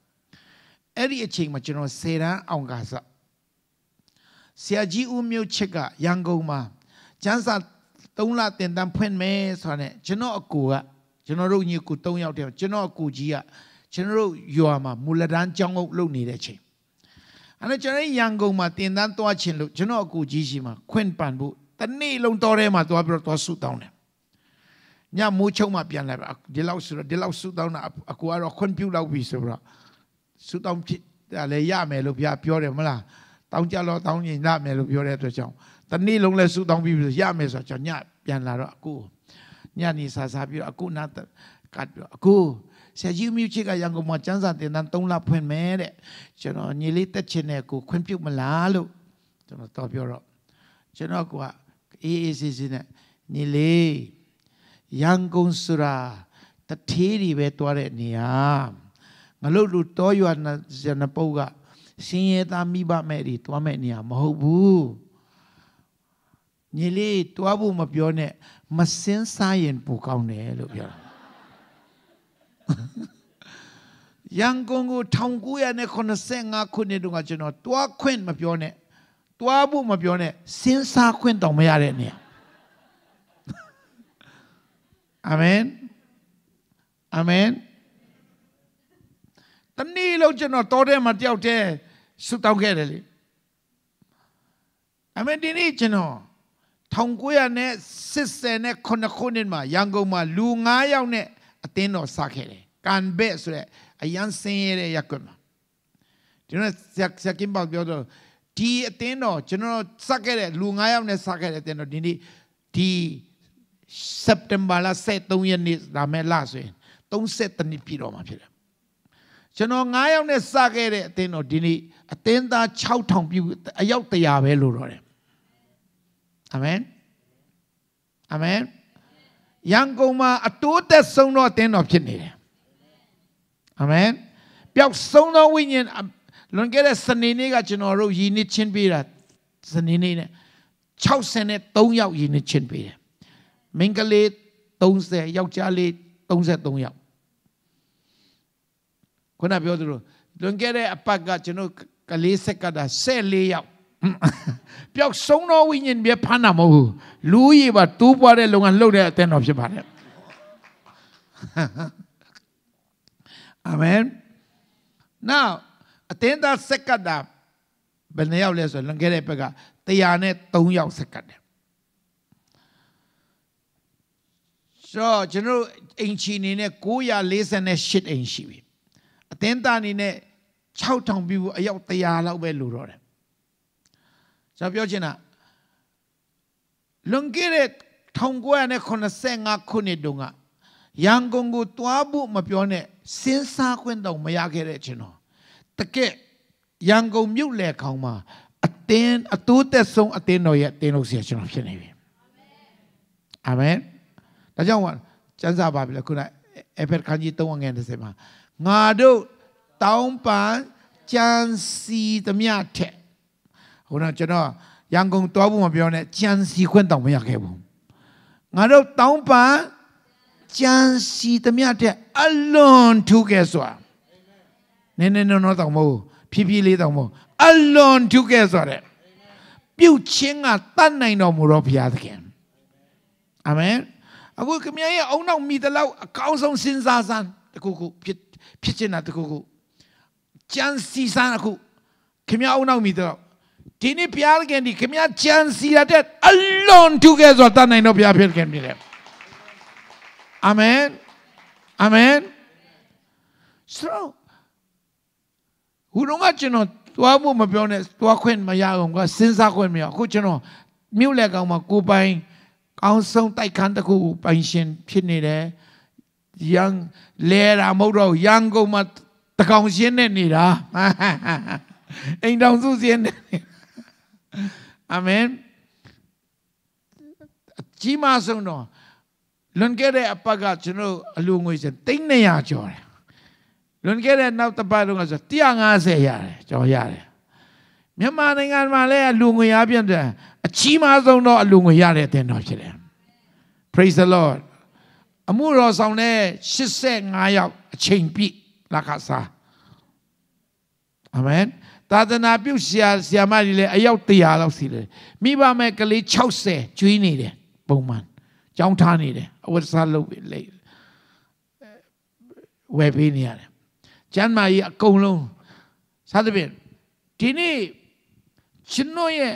အဲ့ဒီအချိန်မှာကျွန်တော်စေတန်းအောင်ကားစ ဆရာကြီးဦးမျိုးချစ်ကရန်ကုန်မှာကျန်းစာ3လတင်တန်းဖွင့်မယ်ဆိုတော့ကျွန်တော်အကူကကျွန်တော်တို့ညီကူ3ယောက်တည်းကျွန်တော်အကူကြီးကကျွန်တော်တို့ရွာမှာမူလတန်းကျောင်းအုပ်လုပ်နေတဲ့ချိန်အဲ့တော့ကျွန်တော်ရန်ကုန်မှာတင်တန်းသွားချင်လို့ကျွန်တော်အကူကြီးရှိမှာခွင့်ပန်ဖို့တနေ့လုံးတော်ထဲမှာသွားပြီးတော့သွားဆူတောင်းတယ်ညမိုးချုံမှပြန်လာဒီလောက်ဆိုတော့ဒီလောက်ဆူတောင်းတာအကူကတော့ခွင့်ပြုလောက်ပြီဆိုတော့ဆူတောင်းဖြစ်တယ်လည်းရမယ်လို့ဘုရားပြောတယ်မလား တောင်းကြတော့တောင်းရင်ရမယ်လို့ပြောတဲ့အတွက်ကြောင့်တနေ့လုံးလဲဆူတောင်းပြီးရမယ်ဆိုတော့ကျွန်ညပြန်လာတော့အကူညနေစားစားပြီးတော့အကူနာကတ်ပြီးတော့အကူဆရာကြီးမြူချစ်ကရန်ကုန်မှာကျန်းစာတင်တန်း3လဖွင့်မယ်တဲ့ကျွန်တော်ညီလေးတက်ချင်တဲ့ကိုခွင့်ပြုမလားလို့ကျွန်တော်တော့ပြောတော့ကျွန်တော်ကအေးအေးဆေးဆေးနဲ့ညီလေးရန်ကုန်ဆိုတာတထေးတွေပဲတွားတဲ့နေရာငါတို့လူတောရွာဇနပုတ်က စင်းရဲသားမိဘမဲ့တွေတွားမဲ့နေရာမဟုတ်ဘူးညီလေးတွားဖို့မပြောနဲ့မစင်းစားရင်ပူကောင်းတယ်လို့ပြောတာရန်ကုန်ကို1985ခုနှစ်တုန်းကကျွန်တော်တွားခွင့်မပြောနဲ့တွားဖို့မပြောနဲ့စဉ်းစားခွင့်တောင်မရတဲ့နေရာအာမင်အာမင်တနေ့လုံးကျွန်တော်တော်ထဲမှာတယောက်တည်း ဆုတောင်းခဲ့တယ်လေအာမင်ဒီနေ့ကျွန်တော်1989ခုနှစ်မှာရန်ကုန်မှာလူ9ယောက်နဲ့အသင်းတော်စခဲ့တယ်ကန်ဘက်ဆိုတဲ့အရန်စင်းရတဲ့ရက်ကွက်မှာဒီနေ့ဆရာကင်ဘောက်ပြောတော့ဒီအသင်းတော်ကျွန်တော်စခဲ့တဲ့လူ9ယောက်နဲ့စခဲ့တဲ့အသင်းတော်ဒီနေ့ဒီစက်တင်ဘာလ23ရက်နေ့ဒါမဲ့လဆိုရင်30နှစ်ပြည့်တော့မှာဖြစ်တယ် ကျွန်တော်9ယောက်နဲ့စခဲ့တဲ့အသင်းတော်ဒီနေ့အသင်းသား6000ပြည့်အယောက်100ပဲလို့တော့တယ်အာမင်အာမင်ရန်ကုန်မှာအတိုးသက်ဆုံးတော့အသင်းတော်ဖြစ်နေတယ်အာမင်ပျောက်ဆုံးသောဝိညာဉ်လွန်ခဲ့တဲ့စနေနေ့ကကျွန်တော်တို့ယဉ်နှစ်ချင်းပေးတာစနေနေ့နဲ့63ယောက်ယဉ်နှစ်ချင်းပေးတယ်မိန်းကလေး30ယောက်ျားလေး33ယောက် ခုနပြောသလိုလွန်ခဲ့တဲ့အပတ်ကကျွန်တော်ကလေးဆက်ကတာ14ယောက်ပျောက်ဆုံးသောဝိညာဉ်ပြဖမ်းတာမဟုတ်ဘူးလူကြီးပါတူးပွားတဲ့လုပ်ငန်းလုပ်တဲ့အသင်းတော်ဖြစ်ပါတယ်အာမင် now အတင်းသားစက်ကတ်တာဘယ်နှယောက်လဲဆိုလွန်ခဲ့တဲ့ဘက်က103ယောက်စက်ကတ်တယ်ဆိုတော့ကျွန်တော်အိမ်ချီနေနဲ့948အိမ်ရှိပြီ အတင်းသားအနေနဲ့6000ပြူအယောက်100လောက်ပဲလိုတော့တယ်ကျွန်တော်ပြောချင်တာလွန်ခဲ့တဲ့1985ခုနှစ်တုန်းကရန်ကုန်ကိုတွားဖို့မပြောနဲ့စဉ်းစားခွင့်တော့မရခဲ့တဲ့ကျွန်တော်တကက်ရန်ကုန်မြို့လေခေါင်မှာအတင်းအတိုးသက်ဆုံးအတင်းတော်ရဲ့တင်းလို့ဆရာကျွန်တော်ဖြစ်နေပြီအာမင်ဒါကြောင့်ကျမ်းစာပါပြီလေခုနအဖက်ခန်းကြီး3ငွေ30မှာ ငါတို့တောင်းပန်ကြံစီသမျှထက်ဟိုတော့ကျွန်တော်ရန်ကုန်တွားဖို့မပြောနဲ့ကြံစီခွင့်တောင်မရခဲ့ဘူးငါတို့တောင်းပန်ကြံစီသမျှတဲ့အလွန်ထူးကဲစွာနည်းနည်းနော်တောင်မဟုတ်ဖြည်းဖြည်းလေးတောင်မဟုတ်အလွန်ထူးကဲစွာတဲ့ပြုတ်ချင်းကတတ်နိုင်တော်မူတော့ဘုရားသခင်အာမင်အခုခမရဲ့အုံနောက်မိတလောက်အကောင်းဆုံးစဉ်းစားစမ်း တခုခုဖြစ်ဖြစ်ချင်တာတခုခုကြံစီစမ်းအခုခင်ဗျားအုံနောက်မိတော့ဒီနေ့ဘုရားခင်ဒီခင်ဗျားကြံစီရတဲ့အလွန်ထူးကဲဆိုတတ်နိုင်တော့ဘုရားဖြစ်ခင်ပြီလေအာမင်အာမင်ဆိုဟိုတော့ကကျွန်တော်သွားဖို့မပြောနဲ့သွားခွင့်မရအောင်ကစဉ်းစားခွင့်မရအခုကျွန်တော်မြို့လက်ကောင်မှာကိုပိုင်ကောင်းဆုံးတိုက်ခန်းတစ်ခုပိုင်ရှင်ဖြစ်နေတယ် ရန်လဲတာမဟုတ်တော့ရန်ကုန်မှာတကောင်ရှင်းနေနေတာအိမ်တောင်စုရှင်းနေအာမင်အကြီးမဆုံးတော့လွန်ခဲ့တဲ့အပတ်ကကျွန်တော်အလူငွေစ300ကျော်တယ်လွန်ခဲ့တဲ့နောက်တစ်ပတ်တော့ဆို150ရတယ်ကျော်ရတယ်မြန်မာနိုင်ငံမှာလည်းအလူငွေရပြန်တယ်အကြီးမဆုံးတော့အလူငွေရတဲ့တင်တော်ဖြစ်တယ် praise the lord အမှုတော်ဆောင်တဲ့85ယောက်အချိန်ပြည့်လက်ခစားအာမင်သာသနာပြုဆရာဆရာမတွေလည်းအယောက်100လောက်စီတယ်မိဘမဲ့ကလေး60ကျွေးနေတယ်ပုံမှန်ကြောင်းထားနေတယ်အဝတ်စားလုပ်လေဝယ်ပေးနေရတယ်ကျမ်းမာရေးအကုန်လုံးစားသဖြင့်ဒီနေ့ကျွန်တော်ရဲ့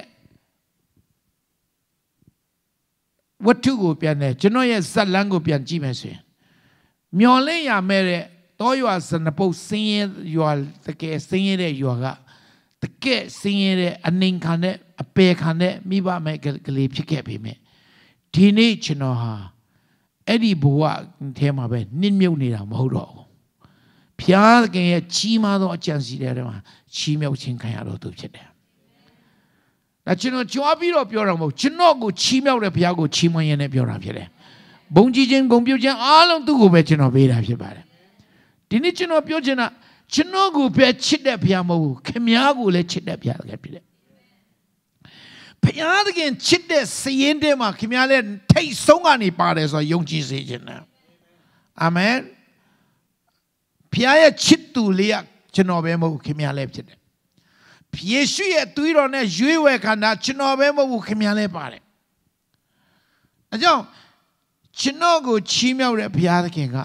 ဝတ္ထုကိုပြန်တယ်ကျွန်တော်ရဲ့ဇက်လန်းကိုပြန်ကြည့်မယ်ဆိုရင်မျော်လင့်ရမဲ့တဲ့တောရွာစနပုတ်စင်းရဲရွာတကယ်စင်းရဲတဲ့ရွာကတကယ်စင်းရဲတဲ့အနှိမ်ခံတဲ့အပေခံတဲ့မိဘမဲ့ကလေးဖြစ်ခဲ့ပေမဲ့ဒီနေ့ကျွန်တော်ဟာအဲ့ဒီဘဝထဲမှာပဲနစ်မြုပ်နေတာမဟုတ်တော့ဘူးဖျားခင်ရဲ့ကြီးမားသောအကြံစီတဲ့မှာချီးမြှောက်ခြင်းခံရတော့သူဖြစ်တယ် ဒါကျွန်တော်ကြွားပြီးတော့ပြောတာမဟုတ်ကျွန်တော်ကိုချီးမြှောက်တဲ့ဘုရားကိုချီးမွမ်းရင်းနဲ့ပြောတာဖြစ်တယ်ဘုံကြီးခြင်းဂုံပြုခြင်းအားလုံးသူ့ကိုပဲကျွန်တော်ပေးတာဖြစ်ပါတယ်ဒီနေ့ကျွန်တော်ပြောချင်တာကျွန်တော်ကိုပဲချစ်တဲ့ဘုရားမဟုတ်ဘူးခင်များကိုလည်းချစ်တဲ့ဘုရားတကယ်ဖြစ်တယ်ဘုရားသခင်ချစ်တဲ့စည်ရင်တဲ့မှာခင်များလည်းထိတ်ဆုံးကနေပါတယ်ဆိုတော့ယုံကြည်စေခြင်းနဲ့အာမင်ဘုရားရဲ့ချစ်သူလေးကကျွန်တော်ပဲမဟုတ်ဘူးခင်များလည်းဖြစ်တယ် ယေရှုရဲ့သွေးတော်နဲ့ရွေးဝယ်ခန္ဓာကျွန်တော်ပဲမဟုတ်ဘူးခင်များလည်းပါတယ်အဲကြောင့်ကျွန်တော်ကိုချီးမြှောက်တဲ့ဘုရားသခင်က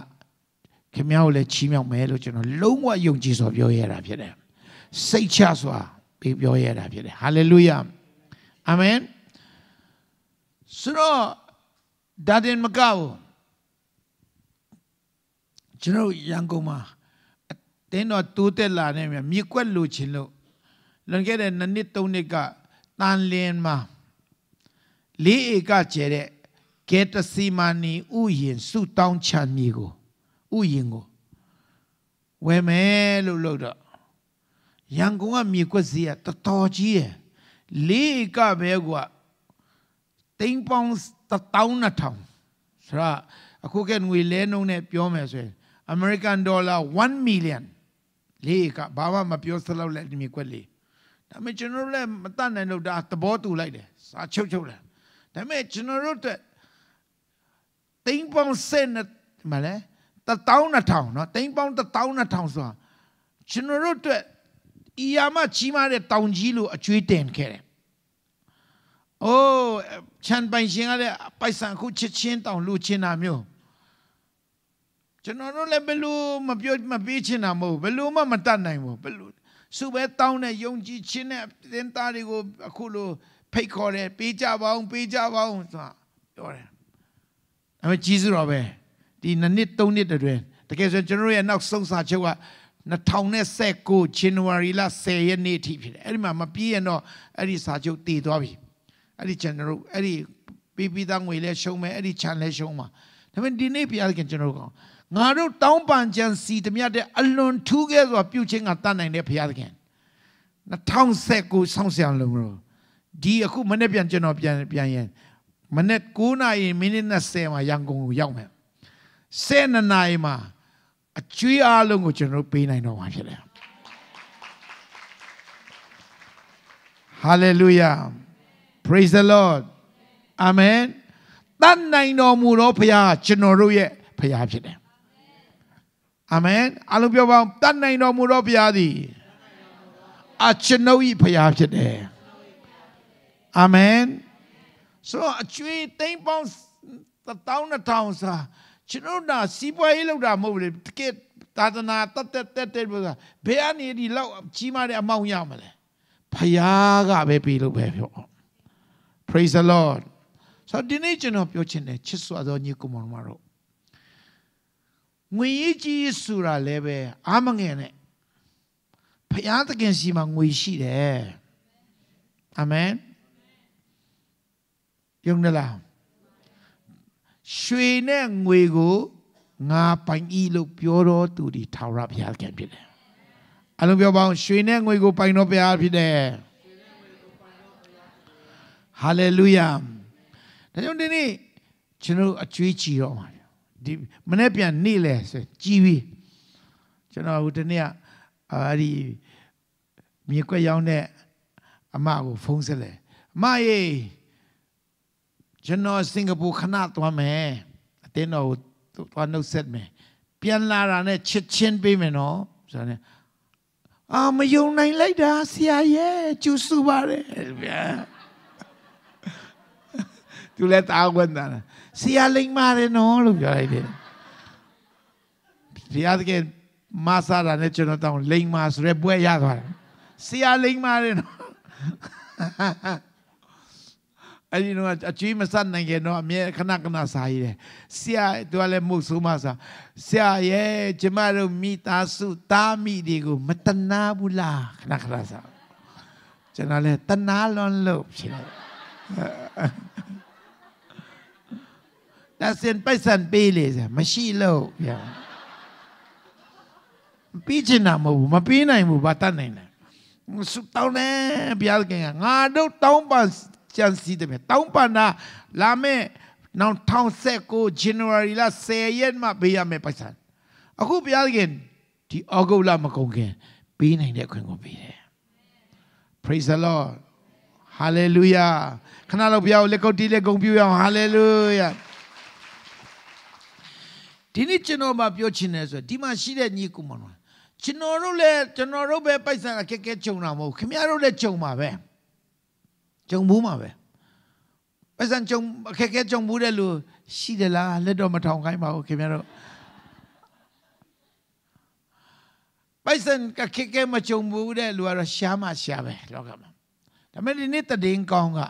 ခင်များကိုလည်းချီးမြှောက်မယ်လို့ကျွန်တော်လုံးဝယုံကြည်စွာပြောရတာဖြစ်တယ်စိတ်ချစွာပြောရတာဖြစ်တယ်ဟာလေလုယာအာမင်ဆိုတော့ဒါတင်မကောက်ကျွန်တော်ရန်ကုန်မှာတင်းတော်တိုးတက်လာနေမြမြေကွက်လိုချင်လို့ လွန်ခဲ့တဲ့နှစ်နှစ်သုံးနှစ်ကတန်လင်းမှာလေးဧကကျဲတဲ့ဂေတစီမာနီဥယျင်စုတောင်းချမ်းမြေကိုဥယျင်ကိုဝယ်မယ်လို့လို့တော့ရန်ကုန်ကမြေကွက်စီကတော်တော်ကြီးရယ်လေးဧကပဲကွာတိမ်ပေါင်း12000ဆိုတော့အခုကငွေလဲနှုန်းနဲ့ပြောမယ်ဆိုရင် American dollar 1 million လေးကဘာမှမပြောစလောက်လက်မြေကွက်လေး ဒါပေမဲ့ကျွန်တော်တို့လည်းမတတ်နိုင်လို့ဒါသဘောတူလိုက်တယ်စာချုပ်ချုပ်တယ်ဒါပေမဲ့ကျွန်တော်တို့တဲ့တိမ်ပေါင်းစက်နဲ့မလဲ12000เนาะတိမ်ပေါင်း12000ဆိုတာကျွန်တော်တို့အတွက်အီယာမကြီးမားတဲ့တောင်ကြီးလို့အကျွေးတင်ခဲ့တယ်။အိုးချန်ပိုင်ရှင်ကလည်းပိုက်ဆံခုချစ်ချင်းတောင်လူချင်းတာမျိုးကျွန်တော်တို့လည်းဘယ်လိုမပြောမပေးချင်တာမဟုတ်ဘယ်လိုမှမတတ်နိုင်ဘူးဘယ်လို စုပဲတောင်းတဲ့ယုံကြည်ခြင်းနဲ့တင်သားတွေကိုအခုလိုဖိတ်ခေါ်တယ်ပေးကြပါအောင်ပေးကြပါအောင်ဆိုတာပြောတယ်ဒါပေမဲ့ကြီးစုတော်ပဲဒီနှစ်နှစ်သုံးနှစ်တည်းတကယ်ဆိုကျွန်တော်ရဲ့နောက်ဆုံးစာချုပ်က2019 January လ10ရက်နေ့အထိဖြစ်တယ်အဲ့ဒီမှာမပြည့်ရင်တော့အဲ့ဒီစာချုပ်တည်သွားပြီအဲ့ဒီကျွန်တော်တို့အဲ့ဒီပြီးပြီးသားငွေလဲရှုံးမယ်အဲ့ဒီခြံလဲရှုံးမှာဒါပေမဲ့ဒီနေ့ဘုရားခင်ကျွန်တော်တို့ငါ တို့တောင်းပန်ကြံစီတမျှတဲ့အလွန်ထူးခဲ့စွာပြုခြင်းကတတ်နိုင်တဲ့ဘုရားသခင်2019ဆောင်းဆရာလုံးလို့ဒီအခုမနေ့ပြန်ကျွန်တော်ပြန်ပြန်ရင်မနေ့9နာရီမိနစ်20မှာရန်ကုန်ကိုရောက်မယ်10နာရီမှာအကျွေးအားလုံးကိုကျွန်တော်ပေးနိုင်တော့မှာဖြစ်တယ် Hallelujah Praise the Lord Amen တတ်နိုင်တော်မူသောဘုရားကျွန်တော်တို့ရဲ့ဘုရားဖြစ်တယ် အာမင်အလုံးပြောပါအောင်တတ်နိုင်တော်မူသောဘုရားသည်အကျွန်ုပ်၏ဘုရားဖြစ်တယ်အာမင်ဆိုတော့အကျွေးသိမ့်ပေါင်းတောင်းတစ်ထောင်စာကျွန်တော်တို့စီးပွားရေးလုပ်တာမဟုတ်ဘူးလေတကယ်သာသနာတတ်တက်တက်တက်ဘယ်ကနေဒီလောက်ကြီးမားတဲ့အမောင်းရမလဲဖယားကပဲပြီလို့ပဲပြော praise the lord ဆိုတော့ဒီနေ့ကျွန်တော်ပြောချင်တယ်ချစ်စွာသောညီကောင်မတို့ ငွေကြီးဆိုတာလည်းပဲအာမငယ်နဲ့ဖယားသခင်စီမှာငွေရှိတယ်အာမင်ယုံတယ်လားရွှေနဲ့ငွေကိုငါပိုင်ဤလို့ပြောတော့သူဒီထာဝရဘုရားခင်ဖြစ်တယ်အလုံးပြောပါအောင်ရွှေနဲ့ငွေကိုပိုင်တော့ဘုရားဖြစ်တယ်ဟာလေလုယာဒါကြောင့်ဒီနေ့ကျွန်တော်အကျွေးကြည်တော့မှာ ဒီမနေ့ပြန်နေ့လဲဆိုကြည်ပြီကျွန်တော်ဟိုတနေ့ကအဲ့ဒီမြေကွက်ရောင်းတဲ့အမကိုဖုန်းဆက်လဲအမရေကျွန်တော်စင်ကာပူခဏသွားမယ်အတင်းတော်ကိုသွားနှုတ်ဆက်မယ်ပြန်လာတာနဲ့ချစ်ချင်းပေးမယ်နော်ဆိုတော့အာမယုံနိုင်လိုက်တာဆရာရဲ့ကျူစုပါတယ်ဗျာသူလည်းတာဝန်တာ ဆရာလိမ့်ပါတယ်နော်လို့ပြောလိုက်တယ်ဘုရားသခင်မဆာတာနဲ့ကျွန်တော်တောင်းလိမ့်ပါဆိုရဲဘွဲရသွားတယ်ဆရာလိမ့်ပါတယ်နော်အဲ့ဒီတော့အကျွေးမဆတ်နိုင်ကြတော့အမြဲခဏခဏစားရည်တယ်ဆရာသူကလည်းမဟုတ်ဆိုးမစားဆရာရဲ့ကျမတို့မိသားစုသားမိတွေကိုမတနာဘူးလားခဏခဏစားကျွန်တော်လည်းတနာလွန်လို့ဖြစ်တယ် ဒါစင်ပိုက်ဆန်ပေးလေစမရှိလို့ဗျာပြီးချင်တာမဟုတ်ဘူးမပြီးနိုင်ဘူးဘာတတ်နိုင်လဲဆုတောင်းနေဘုရားခင်ကငါတို့တောင်းပန်ကြံစီတယ်တောင်းပန်တာလာမယ့်နောက်1019 January လ10ရက်မှပေးရမယ်ပိုက်ဆံအခုဘုရားခင်ဒီဩဂုတ်လမကုန်ခင်ပေးနိုင်တဲ့ခွင့်ကိုပေးတယ် Praise the Lord Hallelujah ခဏလောက်ဘုရားကိုလက်ကုပ်တီးလက်ကုံပြရအောင် Hallelujah ဒီနေ့ကျွန်တော်မှပြောချင်တယ်ဆိုဒီမှာရှိတဲ့ညီကူမတော်ကျွန်တော်တို့လည်းကျွန်တော်တို့ပဲပိုက်ဆံအခက်အခဲကြုံတာမဟုတ်ခင်ဗျားတို့လည်းကြုံပါပဲကြုံဘူးမှာပဲပိုက်ဆံကြုံအခက်အခဲကြုံဘူးတဲ့လူရှိတယ်လားလက်တော့မထောင်ခိုင်းပါဘူးခင်ဗျားတို့ပိုက်ဆံအခက်အခဲမကြုံဘူးတဲ့လူကတော့ရှားမှရှားပဲလောကမှာဒါပေမဲ့ဒီနေ့တည်င်းကောင်းက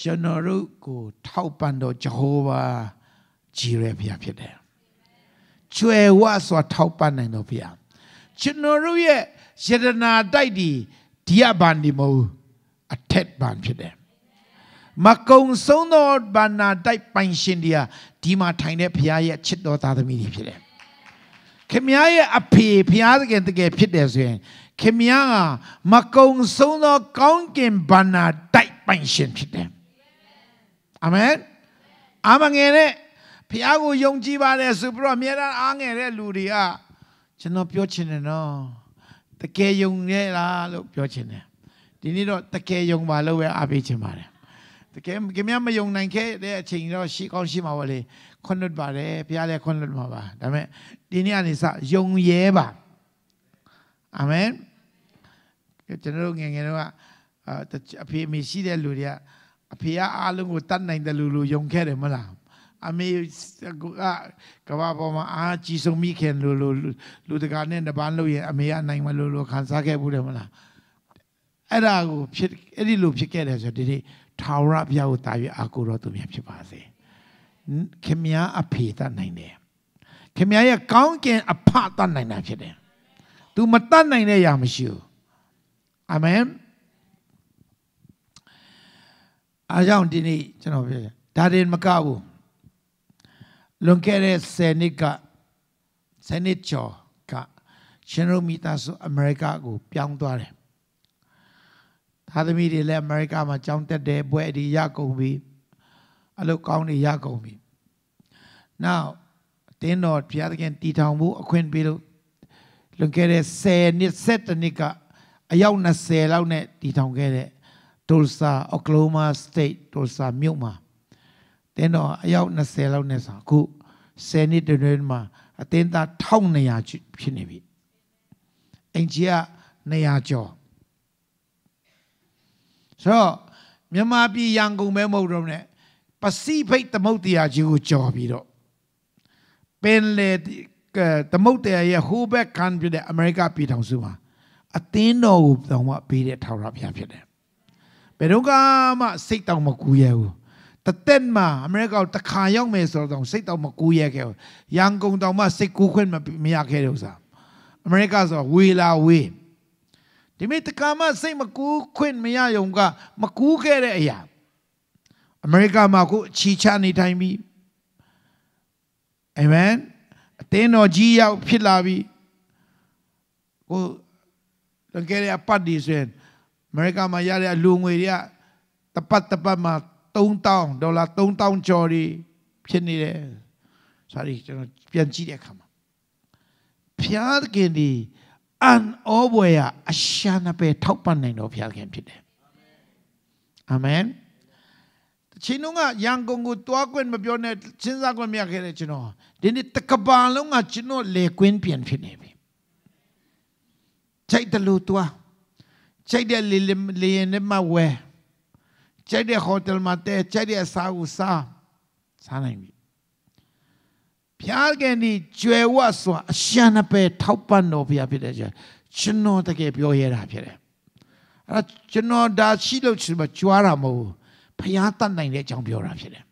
ကျွန်တော်တို့ကိုထောက်ပံ့တော့ဂျဟောဝါ ကြည်ရဲဘုရားဖြစ်တယ်ကျွယ်ဝစွာထောက်ပံ့နိုင်တော့ဘုရားကျွန်တော်တို့ရဲ့ယတနာတိုက်ဒီဒီယဘန်ဒီမဟုတ်အထက်ဘန်ဖြစ်တယ်မကုံဆုံးသောဘာနာတိုက်ပိုင်ရှင်တရားဒီမှာထိုင်တဲ့ဘုရားရဲ့ချစ်တော်သားသမီးတွေဖြစ်တယ်ခင်ဗျားရဲ့အဖေဘုရားသခင်တကယ်ဖြစ်တယ်ဆိုရင်ခင်ဗျားကမကုံဆုံးသောကောင်းကင်ဘာနာတိုက်ပိုင်ရှင်ဖြစ်တယ်အာမင်အာမငယ်နဲ့ ဖះကိုယုံကြည်ပါတယ်ဆိုပြီးတော့အမြဲတမ်းအားငယ်တဲ့လူတွေကကျွန်တော်ပြောချင်တယ်နော်တကယ်ယုံရဲ့လားလို့ပြောချင်တယ်ဒီနေ့တော့တကယ်ယုံပါလို့ပဲအားပေးချင်ပါတယ်တကယ်ခင်ဗျားမယုံနိုင်ခဲ့တဲ့အချိန်တော့ရှိကောင်းရှိမှာပါလေခွန်းလွတ်ပါတယ်ဖះလည်းခွန်းလွတ်မှာပါဒါပေမဲ့ဒီနေ့ကနေစယုံရဲပါအာမင်ကျွန်တော်ငယ်ငယ်တော့အဖေအမေရှိတဲ့လူတွေကအဖေကအားလုံးကိုတတ်နိုင်တယ်လူလူယုံခဲ့တယ်မလား အမေကကဘာပေါ်မှာအာကြီးဆုံးမိခင်လို့လို့လူတကာနဲ့တပန်းလို့ရင်အမေကနိုင်မလို့လို့ခံစားခဲ့ဘူးတယ်မလားအဲ့ဒါကိုဖြစ်အဲ့ဒီလိုဖြစ်ခဲ့တယ်ဆိုဒီနေ့ထာဝရဘုရားကိုတာ၍အာကိုတော်သူများဖြစ်ပါစေခင်များအဖေတတ်နိုင်တယ်ခင်များရဲ့ကောင်းကင်အဖတတ်နိုင်တာဖြစ်တယ်သူမတတ်နိုင်တဲ့ຢာမရှိဘူးအာမင်အားကြောင့်ဒီနေ့ကျွန်တော်ပြောဒါတင်မကဘူး လွန်ခဲ့တဲ့10နှစ်က10နှစ်ကျော်ကရှင်ရိုမီတာဆိုအမေရိကကို ပြောင်းသွားတယ်သားသမီးတွေလည်းအမေရိကမှာကျောင်းတက်တယ်ဘွဲ့ဒီရကုန်ပြီအလုပ်ကောင်းတွေရကုန်ပြီ now တင်းတော်ဘုရားသခင်တည်ထောင်ဖို့အခွင့်ပေးလို့လွန်ခဲ့တဲ့10နှစ်7နှစ်ကအယောက်20လောက်နဲ့တည်ထောင်ခဲ့တဲ့ Tulsa Oklahoma State Tulsa မြို့မှာ တင်းတော်အယောက်20လောက်နဲ့ဆိုအခု10နှစ်တွင်မှာအတင်းသား1200ဖြစ်နေပြီအင်ဂျီက200ကျော်ဆိုတော့မြန်မာပြည်ရန်ကုန်ပဲမဟုတ်တော့နဲ့ပစိဖိတ်သမုဒ္ဒရာကြီးကိုကျော်ပြီးတော့ပင်လေသမုဒ္ဒရာရဲ့ဟိုဘက်ကန်ပြတဲ့အမေရိကပြည်ထောင်စုမှာအသင်းတော်ကိုတောင်မှပေးတဲ့ထာဝရဘုရားဖြစ်တယ်ဘယ်တော့မှစိတ်တောင်မကူရဘူး တသက်မှာအမေရိကတခါရောက်မယ်ဆိုတော့စိတ်တောင်မကူရခဲ့ဘူးရန်ကုန်တောင်မှစိတ်ကူးခွင့်မရခဲ့တဲ့ဥစ္စာအမေရိကဆိုဝေလာဝေးဒီမိတခါမှစိတ်မကူးခွင့်မရယုံက မကူးခဲ့တဲ့အရာအမေရိကမှာကိုအချီချနေထိုင်ပြီးအာမင်အသင်းတော်ကြီးရောက်ဖြစ်လာပြီကိုလွန်ခဲ့တဲ့အပတ်ဒီဆိုရင်အမေရိကမှာရတဲ့အလူငွေတွေကတပတ်တပတ်မှာ 3000ဒေါ်လာ3000ကျော်တွေဖြစ်နေတယ်။ဆိုရီကျွန်တော်ပြန်ကြည့်တဲ့အခါမှာဖျားခင်ဒီအန်အောဘွယ်ရအရှာနပဲထောက်ပံ့နိုင်တော်ဖျားခင်ဖြစ်တယ်။အာမင်။ချင်းတော့ကရန်ကုန်ကိုတွားခွင့်မပြောနဲ့စဉ်းစားခွင့်မရခဲ့တဲ့ကျွန်တော်ဒီနေ့တကဘာလုံးကကျွန်တော်လေကွင်းပြန်ဖြစ်နေပြီ။ချိန်တလူတွားချိန်တဲ့လေလေနဲ့မဝဲ ချိန်တဲ့ဟိုတယ်မှာတဲ့ချိန်တဲ့စားကိုစားစားနိုင်ပြီဖျားကန်ဒီကျွယ်ဝစွာအရှမ်းအပဲထောက်ပံ့တော်ဘုရားဖြစ်တဲ့ကျကျွန်တော်တကယ်ပြောရတာဖြစ်တယ်အဲ့ကျွန်တော်ဒါရှိလို့ရှိမှကြွားတာမဟုတ်ဘူးဖျားတတ်နိုင်တဲ့အကြောင်းပြောတာဖြစ်တယ်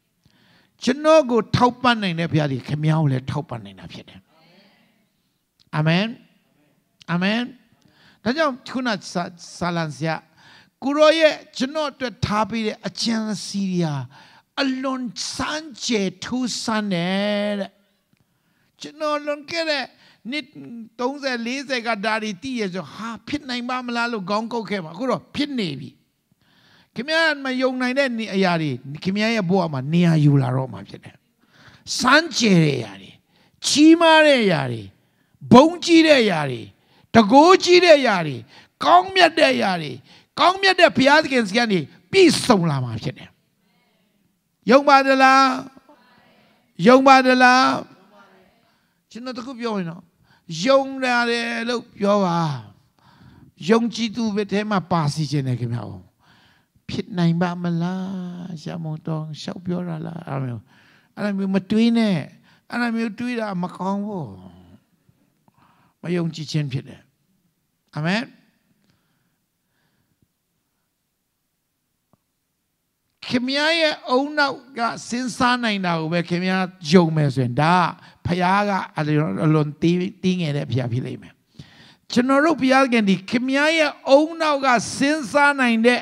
ကျွန်တော်ကိုထောက်ပံ့နိုင်တဲ့ဘုရားဒီခမည်းကိုလည်းထောက်ပံ့နိုင်တာဖြစ်တယ်အာမင်အာမင်ဒါကြောင့်ခုနဆာလန်စရာ ကိုရောရဲ့ကျွန်တော်အတွက်ထားပေးတဲ့အကျဉ်းစီရီယာအလွန်စမ်းကြဲထူးဆန်းတဲ့ကျွန်တော်လွန်ခဲ့တဲ့နှစ်30 40ကဒါရီတည်ရဆိုဟာဖြစ်နိုင်ပါမလားလို့ခေါင်းကုတ်ခဲ့မှာအခုတော့ဖြစ်နေပြီခင်ဗျားမယုံနိုင်တဲ့အရာတွေခင်ဗျားရဲ့ဘဝမှာနေရာယူလာတော့မှာဖြစ်တယ်စမ်းကြဲတဲ့အရာတွေချီးမားတဲ့အရာတွေဘုံကြီးတဲ့အရာတွေတကိုးကြီးတဲ့အရာတွေကောင်းမြတ်တဲ့အရာတွေ ကောင်းမြတ်တဲ့ဘုရားသခင်စကနေပြည့်စုံလာမှာဖြစ်တယ်ယုံပါဒလားယုံပါဒလားကျွန်တော်တခုပြောရင်တော့ယုံရတယ်လို့ပြောပါယုံကြည်သူပဲထဲမှာပါစီခြင်းတယ်ခင်ဗျာဖြစ်နိုင်ပါမလားရှာမုံတော်ရှောက်ပြောတာလားအဲ့လိုအဲ့လိုမျိုးမတွေးနဲ့အဲ့လိုမျိုးတွေးတာမကောင်းဘူးမယုံကြည်ခြင်းဖြစ်တယ်အာမင် ခင်ဗျားရဲ့အုံနောက်ကစဉ်းစားနိုင်တာကိုပဲခင်ဗျားယုံမယ်ဆိုရင်ဒါဖခင်ကအလွန်တီးတီးငယ်တဲ့ဖခင်ဖြစ်လိမ့်မယ်ကျွန်တော်တို့ဘုရားခင်ဒီခင်ဗျားရဲ့အုံနောက်ကစဉ်းစားနိုင်တဲ့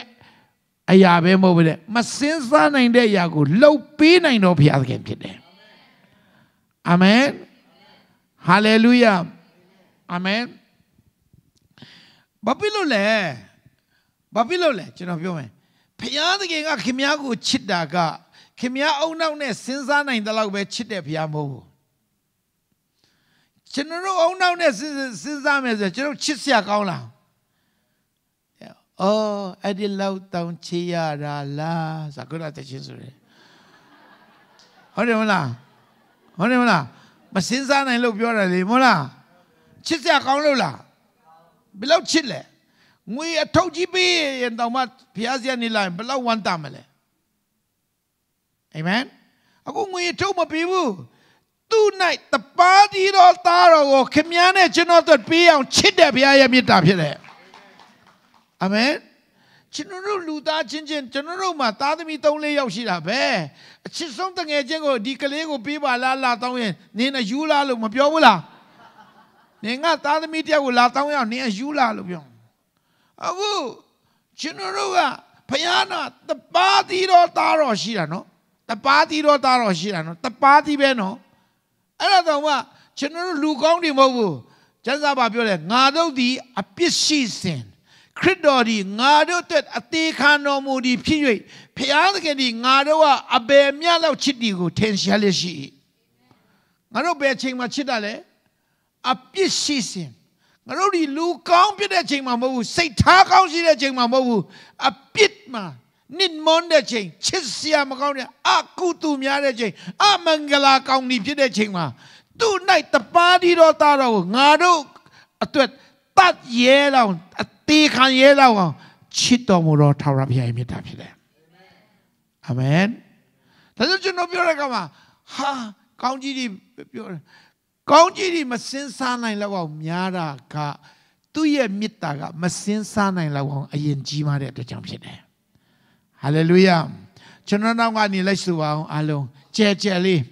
အရာပဲမဟုတ်ဘူးလေမစဉ်းစားနိုင်တဲ့အရာကိုလှုပ်ပေးနိုင်တော့ဘုရားခင်ဖြစ်တယ်အာမင်ဟာလေလုယာအာမင်ဘာဖြစ်လို့လဲဘာဖြစ်လို့လဲကျွန်တော်ပြောမယ် ဖျားသခင်ကခင်များကိုချစ်တာကခင်များအုံနောက်နဲ့စဉ်းစားနိုင်တဲ့လောက်ပဲချစ်တဲ့ဖျားမဟုတ်ဘူးကျွန်တော်တို့အုံနောက်နဲ့စဉ်းစားမယ်ဆိုကျွန်တော်ချစ်စရာကောင်းလားအော်အဲ့ဒီလောက်တောင်ချေရတာလားဇာကုရတချင်းဆိုရယ်ဟုတ်တယ်မလားဟုတ်တယ်မလားမစင်စားနိုင်လို့ပြောတယ်လေမဟုတ်လားချစ်စရာကောင်းလို့လားဘယ်လောက်ချစ်လဲ ငွေအထုပ်ကြီးပေးရင်တောင်မှဘုရားစရနေလာရင်ဘယ်လောက်ဝမ်းသာမလဲအာမင်အခုငွေအထုပ်မပေးဘူးသူ့၌တပါးဒီတော်သားတော်ကိုခမည်းနဲ့ကျွန်တော်တို့ပေးအောင်ချစ်တဲ့ဘုရားရဲ့မေတ္တာဖြစ်တယ်အာမင်ကျွန်တော်တို့လူသားချင်းချင်းကျွန်တော်တို့မှာသားသမီး၃၄ယောက်ရှိတာပဲအချစ်ဆုံးတငယ်ချင်းကိုဒီကလေးကိုပေးပါလားလာတောင်းရင်နင်းအယူလားလို့မပြောဘူးလားနင်ကသားသမီးတယောက်ကိုလာတောင်းရအောင်နင်အယူလားလို့ပြော အခုကျွန်တော်တို့ကဖယားနာတပါးတီတော်သားတော်ရှိတာနော်တပါးတီတော်သားတော်ရှိတာနော်တပါးတီပဲနော်အဲ့ဒါတော့မှကျွန်တော်တို့လူကောင်းတွေမဟုတ်ဘူးကျမ်းစာပါပြောတယ်ငါတို့ဒီအပြစ်ရှိစဉ်ခရစ်တော်ဒီငါတို့အတွက်အသေးခံတော်မူသည်ဖြစ်၍ဖျားသခင်ဒီငါတို့ကအဘယ်မြတ်လောက်ချစ်ဒီကိုထင်ရှားလက်ရှိငါတို့ဘယ်ချိန်မှာချစ်တာလဲအပြစ်ရှိစဉ် ငါတို့ဒီလူကောင်းဖြစ်တဲ့ချိန်မှာမဟုတ်ဘူးစိတ်ထားကောင်းရှိတဲ့ချိန်မှာမဟုတ်ဘူးအပြစ်မှာနစ်မွန်းတဲ့ချိန်ချစ်စရာမကောင်းတဲ့အကုသူများတဲ့ချိန်အမင်္ဂလာကောင်းနေဖြစ်တဲ့ချိန်မှာသူ့၌တပါးဒီတော်သားတော်ကိုငါတို့အတွက်တတ်ရဲတော့အသေးခံရဲတော့အောင်ချစ်တော်မူသောထာဝရဘုရားရဲ့မြတ်တာဖြစ်တယ်အာမင်ဒါကြောင့်ကျွန်တော်ပြောတဲ့အခါမှာဟာကောင်းကြီးတွေပြောတယ် ကောင်းကြီးတွေမစင်စားနိုင်တော့အောင်များတာကသူ့ရဲ့မေတ္တာကမစင်းစားနိုင်လောက်အောင်အရင်ကြီးမားတဲ့အတွက်ကြောင့်ဖြစ်တယ်ဟာလေလုယာကျွန်တော်နောက်ကနေလိုက်ဆိုအောင်အားလုံးကြဲကြဲလေး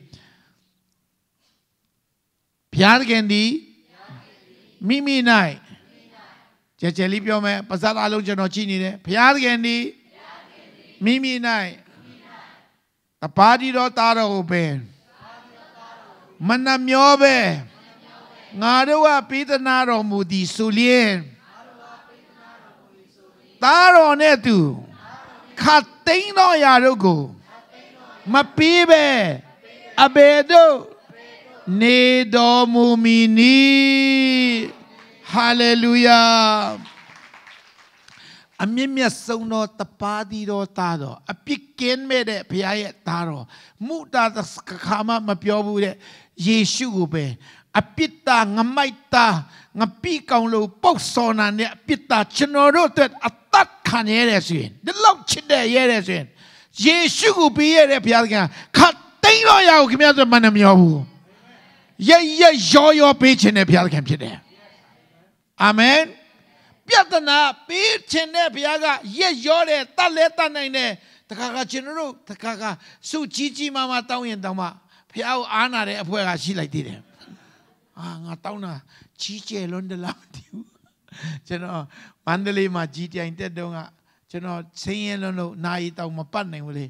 ဘုရားသခင်ဒီမိမိ၌ကြဲကြဲလေးပြောမယ်ပါဇာအလုံးကျွန်တော်ကြည့်နေတယ်ဘုရားသခင်ဒီမိမိ၌တပါးဒီတော်သားတော်ကိုပင် မနှမျောပဲငါတို့ကပေးသနာတော်မူသည်ဆိုလျင်သားတော်နဲ့သူခတ်သိမ်းသောအရာတို့ကိုမပေးပဲအဘေတို့နေတော်မူမီနီဟာလေလုယာအမြင့်မြတ်ဆုံးသောတပါးသီတော်သားတော်အပြစ်ကင်းမဲ့တဲ့ဘုရားရဲ့သားတော်မုတာခါမှမပြောဘူးတဲ့ ယေရှုကိုပဲအပြစ်သားငမိုက်သားငပိကောင်လို့ပုတ်စော်နာနဲ့အပြစ်သားကျွန်တော်တို့အတွက်အသက်ခံရတဲ့ဆိုရင်ဒီလောက်ချစ်တဲ့ရတဲ့ဆိုရင်ယေရှုကိုပေးရတဲ့ဘုရားကခတ်သိမ်းတော့ရအောင်ခင်ဗျားတို့မနှမျောဘူးရရရောရောပေးခြင်းတဲ့ဘုရားခင်ဖြစ်တယ်အာမင်ပြဿနာပေးခြင်းတဲ့ဘုရားကရက်ရောတယ်တတ်လဲတတ်နိုင်တယ်တခါကကျွန်တော်တို့တခါကစုကြီးကြီးမားမားတောင်းရင်တောင်းမှ ဘုရားကိုအားနာတဲ့အဖွဲကရှိလိုက်သေးတယ်အာငါတောင်းတာကြီးကျယ်လွန်းတယ်လားမသိဘူးကျွန်တော်မန္တလေးမှာကြီးတိုင်တက်တုန်းကကျွန်တော်ဆင်းရဲလွန်းလို့နာရီတောင်မပတ်နိုင်ဘူးလေ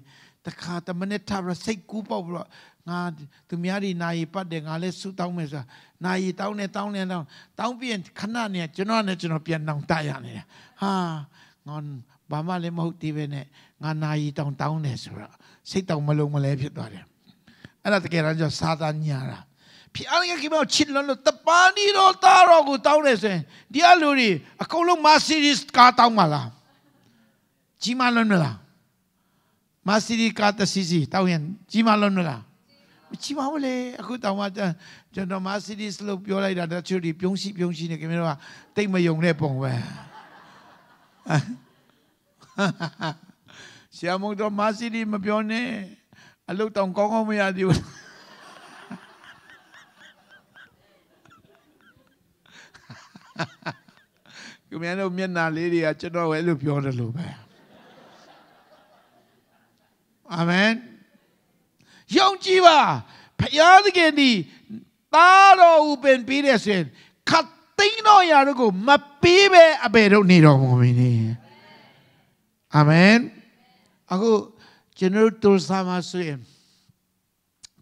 တခါတမနစ်ထားပြီးစိတ်ကူးပေါက်ပြီးတော့ငါသူများတွေနာရီပတ်တယ်ငါလည်းဆူတောင်းမယ်ဆိုတာနာရီတောင်းနေတောင်းနေတောင်းတောင်းပြီးခဏနဲ့ကျွန်တော်နဲ့ကျွန်တော်ပြန်တောင်းတရနေတာဟာငါဘာမှလည်းမဟုတ်သေးပဲနဲ့ငါနာရီတောင်းတောင်းနေဆိုတော့စိတ်တောင်မလုံးမလဲဖြစ်သွားတယ် အဲ့ဒါတကယ်တော့စာသားညာတာဖျားရကိမောချစ်လို့တပာနီတော့တာတော့ကိုတောင်းနေဆိုရင်ဒီအလူတွေအကုန်လုံးမာစီရီစ်ကာတောင်းပါလားကြီးမလွန်းမလားမာစီရီကာတစီစီတောင်းရင်ကြီးမလွန်းမလားမကြီးမဘူးလေအခုတောင်းမှကျွန်တော်မာစီရီစ်လို့ပြောလိုက်တာတချို့ဒီပြုံးရှိပြုံးရှိနေခင်ဗျားတို့ကတိတ်မယုံတဲ့ပုံပဲဆရာမတော်မာစီရီမပြောနဲ့ အလုတ်တောင်ကောင်းကောင်းမရသေးဘူးခင်ဗျားတို့မျက်နှာလေးတွေကကျွန်တော်ပဲလို့ပြောတယ်လို့ပဲအာမင်ယုံကြည်ပါဖယားသခင်ဒီသားတော်ဦးပင်ပြီးတဲ့ဆိုရင်ခတ်သိမ်းတော်ရာတို့ကိုမပေးပဲအဘယ်တို့နေတော်မူမင်းနေအာမင်အခု ကျွန်တော်တို့စာမဆိုရင်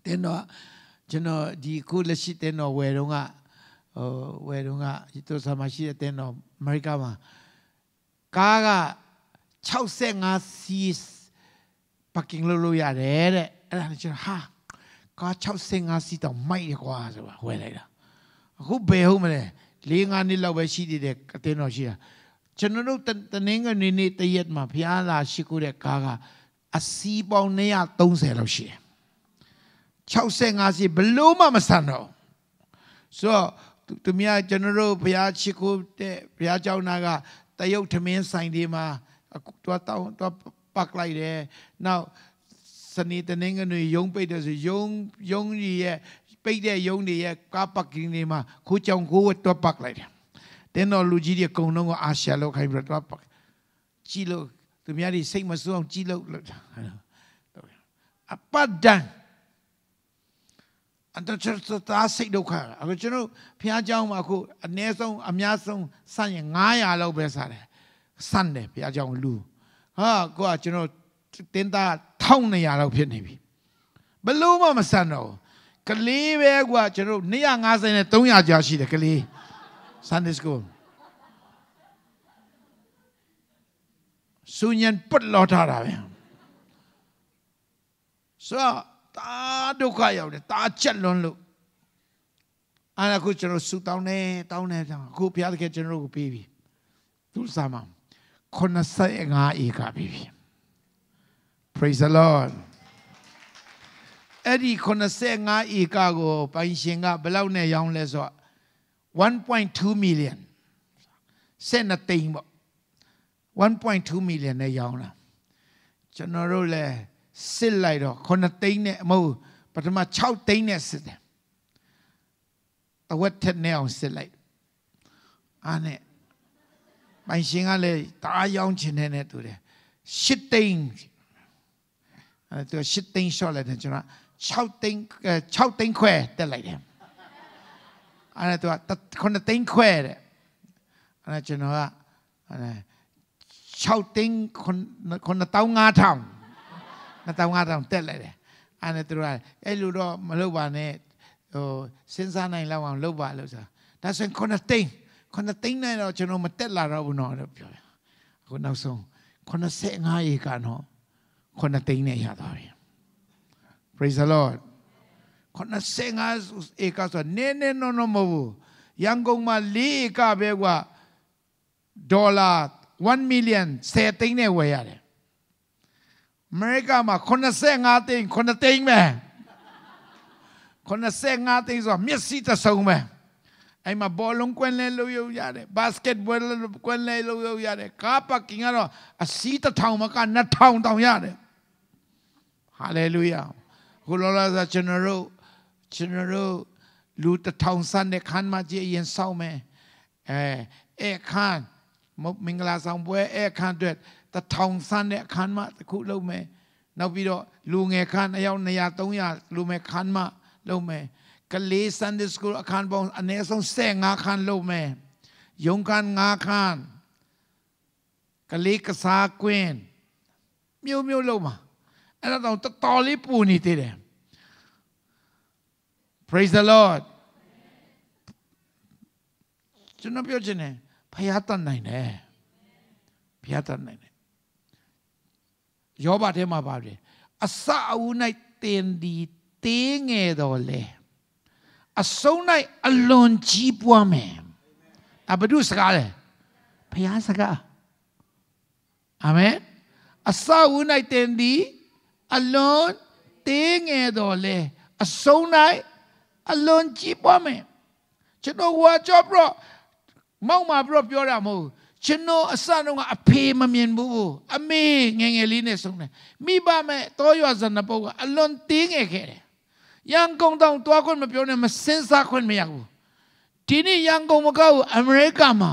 တင်းတော့ကျွန်တော်ဒီခုလက်ရှိတင်းတော့ဝယ်တော့ကဟိုဝယ်တော့ကသူစာမရှိတဲ့တင်းတော့အမေရိကမှာကားက65စီးပါကင်လို့လို့ရတယ်တဲ့အဲ့ဒါကျွန်တော်ဟာကား65စီးတော့မိုက်ရကွာဆိုတာဝယ်လိုက်တာအခုဘယ်ဟုတ်မလဲ၄၅နှစ်လောက်ပဲရှိသေးတယ်အတင်းတော်ရှိတာကျွန်တော်တို့တနင်္ဂနွေနေ့တရက်မှာဘုရားလာရှိခိုးတဲ့ကားက အစီးပေါင်း230လောက်ရှိတယ်65စီဘလို့မှမဆန်တော့ဆိုတော့သူများကျွန်တော်တို့ဘုရားချစ်ကိုတဲ့ဘုရားကျောင်းသားကတရုတ်ထမင်းဆိုင်ဒီမှာတော့တောင်းတော့ပတ်လိုက်တယ်နောက်စနေတနင်္ဂနွေရုံးပိတ်တယ်ဆိုရုံးရုံးကြီးရဲ့ပိတ်တဲ့ရုံးတွေရဲ့ကားပတ်ကင်းတွေမှာခိုးကြောင်ကိုတော့ပတ်လိုက်တယ်တင်းတော်လူကြီးတွေအကုန်လုံးကအာရှလောက်ခိုင်းပြီးတော့ပတ်ကြည့်လို့ သူများတွေစိတ်မဆိုးအောင်ကြည့်လို့အပတ်တန်အတချတ်တာစိတ်ဒုက္ခအခုကျွန်တော်ဖះเจ้าမှာအခုအနည်းဆုံးအများဆုံးစမ်းရင်900လောက်ပဲစားတယ်စမ်းတယ်ဖះเจ้าလူဟာကိုကကျွန်တော်တင်းသား1200လောက်ဖြစ်နေပြီဘလို့မှမစမ်းတော့ကလေးပဲကွာကျွန်တော်250နဲ့300ကြာရှိတယ်ကလေး Sunday school ဆုညံပတ်လောထားတာပဲဆိုတော့တာဒုက္ခရောက်တယ်တာချက်လွန်းလို့အဲ့ဒါခုကျွန်တော်ဆူတောင်းနေတောင်းနေအခုဘုရားသခင်ကျွန်တော်ကိုပေးပြီသူစားမှာ85ဧကပေးပြီ praise the lord အဲ့ဒီ85ဧကကိုပိုင်ရှင်ကဘယ်လောက်နဲ့ရောင်းလဲဆိုတော့1.2 million ဆက်နှစ်သိန်းပေါ့ 1.2 million နဲ့ရောင်းတာကျွန်တော်တို့လည်းစစ်လိုက်တော့9သိန်းနဲ့မဟုတ်ပထမ6သိန်းနဲ့စစ်တယ်အဝတ်ထက်နဲ့အောင်စစ်လိုက်အားနဲ့ပိုင်ရှင်ကလည်းတအားရောင်းချင်တဲ့နဲ့တူတယ်ရှစ်သိန်းအဲသူရှစ်သိန်းရှော့လိုက်တယ်ကျွန်တော်6သိန်း6သိန်းခွဲတက်လိုက်တယ်အဲ့ဒါသူက9သိန်းခွဲတဲ့အဲ့ဒါကျွန်တော်ကအဲ့ 6သိန်း9500 2500တက်လိုက်တယ်အဲ့ဒါသူကအဲ့လိုတော့မလုပ်ပါနဲ့ဟိုစဉ်းစားနိုင်လောက်အောင်လုပ်ပါလို့ဆိုတာဒါဆိုရင်9သိန်း9သိန်းနဲ့တော့ကျွန်တော်မတက်လာတော့ဘူးနော်လို့ပြောတယ်အခုနောက်ဆုံး85ရေကနော်9သိန်းနဲ့ရသွားပြီ praise the lord 85ဧကဆိုနည်းနည်းနော်နော်မဟုတ်ဘူးရန်ကုန်မှာ4ဧကပဲကွာဒေါ်လာ 1 million 10သိန်းနဲ့ဝယ်ရတယ်အမေရိကမှာ85သိန်း9သိန်းပဲ85သိန်းဆိုမျက်စိတစ်စုံပဲအဲ့မှာဘောလုံးကွင်းလဲလို့ရရတယ်ဘတ်စကတ်ဘောကွင်းလဲလို့ရရတယ်ကားပါကင်ကတော့အစီးတစ်ထောင်မက2000တောင်ရတယ်ဟာလေလုယာခုလောလာကျွန်တော်တို့ကျွန်တော်တို့လူတစ်ထောင်စတဲ့ခန်းမကြီးရင်ဆောက်မယ်အဲအဲ့ခန်း မင်္ဂလာဆောင်ပွဲအဲ့ခန်းအတွက်တထောင်စတဲ့ခန်းမတစ်ခုလုပ်မယ်နောက်ပြီးတော့လူငယ်ခန်းအယောက်200 300လူမဲ့ခန်းမလုပ်မယ်ကလေး Sunday School အခန်းပေါင်းအနည်းဆုံး15ခန်းလုပ်မယ်ရုံခန်း5ခန်းကလေးကစားကွင်းမြို့မြို့လုံးမှာအဲ့ဒါတော့တော်တော်လေးပူနေသေးတယ် Praise the Lord ကျွန်တော်ပြောချင်တယ် ဖယားတတ်နိုင်တယ်ဖယားတတ်နိုင်တယ်ယောဘထဲမှာပါတယ်အစအဦး၌တင်ဒီတင်းငယ်တော်လေအစုံ၌အလွန်ကြီးပွားမယ်အဘဒုစကားလေဖယားစကားအာမင်အစအဦး၌တင်ဒီအလွန်တင်းငယ်တော်လေအစုံ၌အလွန်ကြီးပွားမယ်ကျွန်တော်ဝါကြော့ပြ မောက်မှာပြပြောတာမဟုတ်ကျွန်တော်အစတော့ကအဖေမမြင်ဘူးအမေငယ်ငယ်လေးနဲ့ဆုံးတယ်မိဘမဲ့တောရွာဇနပုတ်ကအလွန်တင်းငယ်ခဲ့တယ်ရန်ကုန်တောင်တွားခွင့်မပြောနဲ့မစင်းစားခွင့်မရဘူးဒီနေ့ရန်ကုန်မကောက်အမေရိကမှာ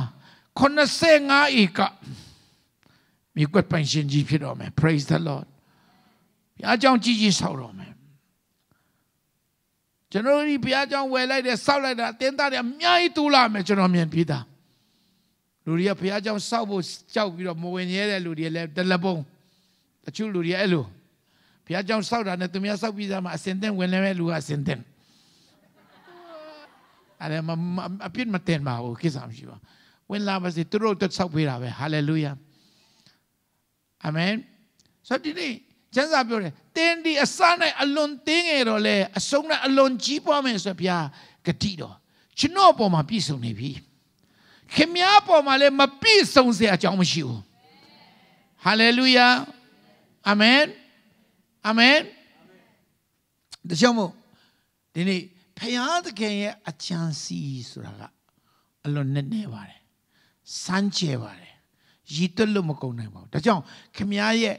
85ဧကမြေကွက်ပိုင်ရှင်ကြီးဖြစ်တော်မယ် praise the lord ဘုရားကြောင့်ကြီးကြီးဆောက်တော်မယ်ကျွန်တော်ဒီဘုရားကြောင့်ဝယ်လိုက်တယ်စောက်လိုက်တာအတင်းသားတွေအများကြီးတူလာမယ်ကျွန်တော်မြင်ပြီးသား လူတွေကဘုရားကြောင့်စောက်ဖို့ကြောက်ပြီးတော့မဝင်ရဲတဲ့လူတွေလည်းတလပုံတချို့လူတွေအဲ့လိုဘုရားကြောင့်စောက်တာနဲ့သူများစောက်ပြီးသားမှာအစင်တဲ့ဝင်လည်းမဲ့လူကအစင်တဲ့အဲ့ဒါမအပြစ်မတင်ပါဘူးကိစ္စမရှိပါဝင်လာပါစေသူတို့တက်ဆောက်ပေးတာပဲဟာလေလုယာအာမင်ဆိုတော့ဒီနေ့ကျမ်းစာပြောတယ်တင်းဒီအစ၌အလွန်တင်းငယ်တော့လေအဆုံး၌အလွန်ကြီးပွားမယ်ဆိုဗျာဂတိတော်ကျွန်တော်ပေါ်မှာပြည့်စုံနေပြီ ခင်များပေါ်မှာလည်းမပြည့်စုံစရာအကြောင်းမရှိဘူးဟာလေလုယာအာမင်အာမင်ဒါကြောင့်မို့ဒီနေ့ဖခင်သခင်ရဲ့အချမ်းစီဆိုတာကအလွန်နဲ့နေပါတယ်စမ်းကြဲပါတယ်ရည်တွက်လို့မကုန်နိုင်ပါဘူးဒါကြောင့်ခင်များရဲ့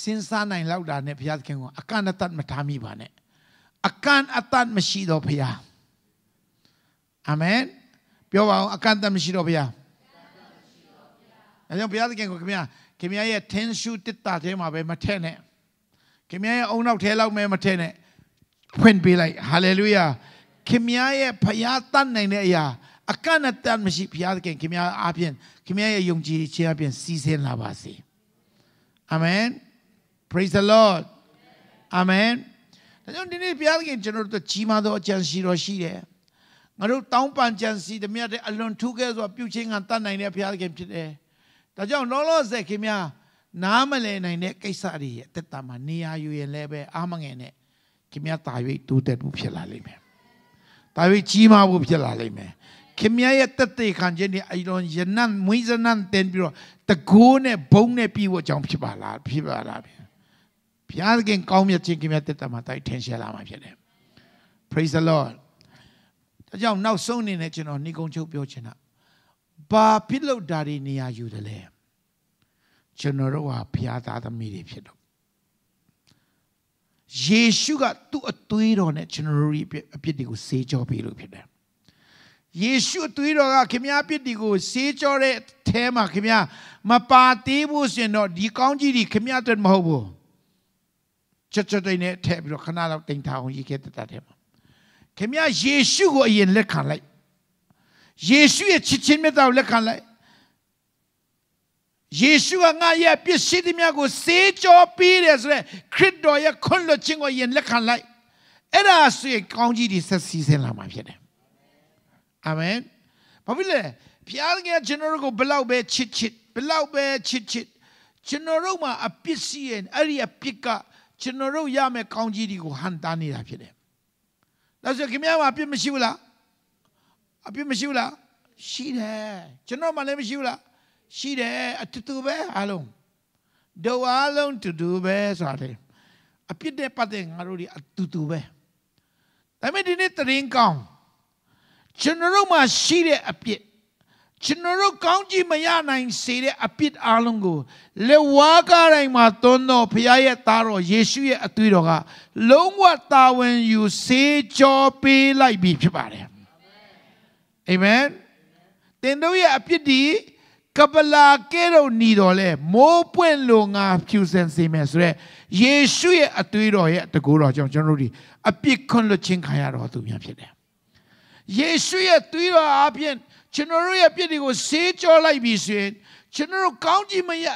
စဉ်းစားနိုင်လောက်တာနဲ့ဘုရားသခင်ကအကန့်အသတ်မထားမိပါနဲ့အကန့်အသတ်မရှိတော့ဘုရားအာမင် ပြောပါအောင်အကန့်အသတ်မရှိတော့ဘုရားအဲကြောင့်ဘုရားသခင်ကိုခင်ဗျာခင်ဗျာရဲ့ ten shoe တစ်တာထဲမှာပဲမထက်နဲ့ခင်ဗျာရဲ့အုံနောက်ထဲလောက်မဲမထက်နဲ့ဖွင့်ပေးလိုက် hallelujah ခင်ဗျာရဲ့ဘုရားတတ်နိုင်တဲ့အရာအကန့်အသတ်မရှိဘုရားသခင်ခင်ဗျာအားဖြင့်ခင်ဗျာရဲ့ယုံကြည်ခြင်းအပြင်စီးဆင်းလာပါစေအာမင် praise the lord amen ဒါကြောင့်ဒီနေ့ဘုရားခင်ကျွန်တော်တို့ကြီးမားသောအကြံစီတော်ရှိတယ် ငါတို့တောင်းပန်ကြံစီတမျှတဲ့အလွန်ထူးကဲစွာပြုခြင်းကတတ်နိုင်တဲ့ဘုရားခင်ဖြစ်တယ်ဒါကြောင့်လောလောဆယ်ခင်များနားမလည်နိုင်တဲ့ကိစ္စတွေရဲ့တက်တာမှာနေရာယူရင်လည်းပဲအားမငယ်နဲ့ခင်များတာ၍တိုးတက်မှုဖြစ်လာလိမ့်မယ်တာ၍ကြီးမားမှုဖြစ်လာလိမ့်မယ်ခင်ဗျားရဲ့တက်တဲ့ခံခြင်းတွေအလွန်ယနံမွေးစနံတင်ပြီးတော့တကိုးနဲ့ဘုံနဲ့ပြီးဖို့အကြောင်းဖြစ်ပါလားဖြစ်ပါလားဘုရားသခင်ကောင်းမြတ်ခြင်းခင်ဗျာတက်တာမှာတိုက်ထင်ရှားလာမှာဖြစ်တယ် praise the lord ဒါကြောင့်နောက်ဆုံးအနေနဲ့ကျွန်တော်ဏိကုံချုပ်ပြောချင်တာဘာဖြစ်လို့ဒါတွေနေရာယူတယ်လဲကျွန်တော်တို့ဟာဘုရားသားသမီးတွေဖြစ်တော့ယေရှုကသူ့အသွေးတော်နဲ့ကျွန်တော်တို့အပြစ်တွေကိုစေကြောပေးလို့ဖြစ်တယ်ယေရှုသွေးတော်ကခင်ဗျားပြစ်ဒီကိုဆေးကြောတဲ့အဲမှာခင်ဗျားမပါသေးဘူးဆိုရင်တော့ဒီကောင်းကြီးဒီခင်ဗျားအတွက်မဟုတ်ဘူးချက်ချက်တိုင်းနဲ့ထည့်ပြီးတော့ခဏလောက်တင်ထားအောင်ရေးခဲ့တဲ့တဲ့မှာ ခင်ဗျားယေရှုကိုအရင်လက်ခံလိုက်ယေရှုရဲ့ချစ်ချင်းမြတ်တာကိုလက်ခံလိုက်ယေရှုကငါရဲ့ပစ္စည်းတွေများကိုစေးကြောပေးတယ်ဆိုတဲ့ခရစ်တော်ရဲ့ခွင့်လွှတ်ခြင်းကိုယင်လက်ခံလိုက်အဲ့ဒါဆိုရင်ကောင်းကြီးတွေဆက်စီးဆင်းလာမှာဖြစ်တယ်အာမင်ဘာဖြစ်လဲဖျားကကျွန်တော်တို့ကိုဘလောက်ပဲချစ်ချစ်ဘလောက်ပဲချစ်ချစ်ကျွန်တော်တို့မှာအပစ္စည်းရဲ့အဲ့ဒီအပစ်ကကျွန်တော်တို့ရမယ့်ကောင်းကြီးတွေကိုဟန်တားနေတာဖြစ်တယ် ဒါဆိုခင်ဗျားမှာအပြစ်မရှိဘူးလားအပြစ်မရှိဘူးလားရှိတယ်ကျွန်တော်မှလည်းမရှိဘူးလားရှိတယ်အတူတူပဲအားလုံးဒုအားလုံးတူတူပဲဆိုတာလေအပြစ်တဲ့ပတ်တဲ့ငါတို့ဒီအတူတူပဲဒါပေမဲ့ဒီနေ့တရင်ကောင်းကျွန်တော်တို့မှာရှိတဲ့အပြစ် ကျွန်တော်တို့ကောင်းကြီးမရနိုင်စေတဲ့အပြစ်အလုံးကိုလေဝါကားတိုင်းမှာသွန်းတော်ဖခင်ရဲ့သားတော်ယေရှုရဲ့အသွေးတော်ကလုံးဝတာဝန်ယူစေကြောပေးလိုက်ပြီဖြစ်ပါတယ်အာမင်တင်တို့ရဲ့အပြစ်ဒီကပလာကဲတော့ညီတော်လဲမိုးပွင့်လို့ငါဖြူစင်စေမယ်ဆိုရက်ယေရှုရဲ့အသွေးတော်ရဲ့တကူတော်ကြောင့်ကျွန်တော်တို့ဒီအပြစ်ခွင့်လွှတ်ခြင်းခံရတော်သူများဖြစ်တယ်ယေရှုရဲ့သွေးတော်အပြင် ကျွန်တော်တို့ရဲ့ပြစ်တွေကိုဆေးကြောလိုက်ပြီဆိုရင်ကျွန်တော်တို့ကောင်းကြီးမရ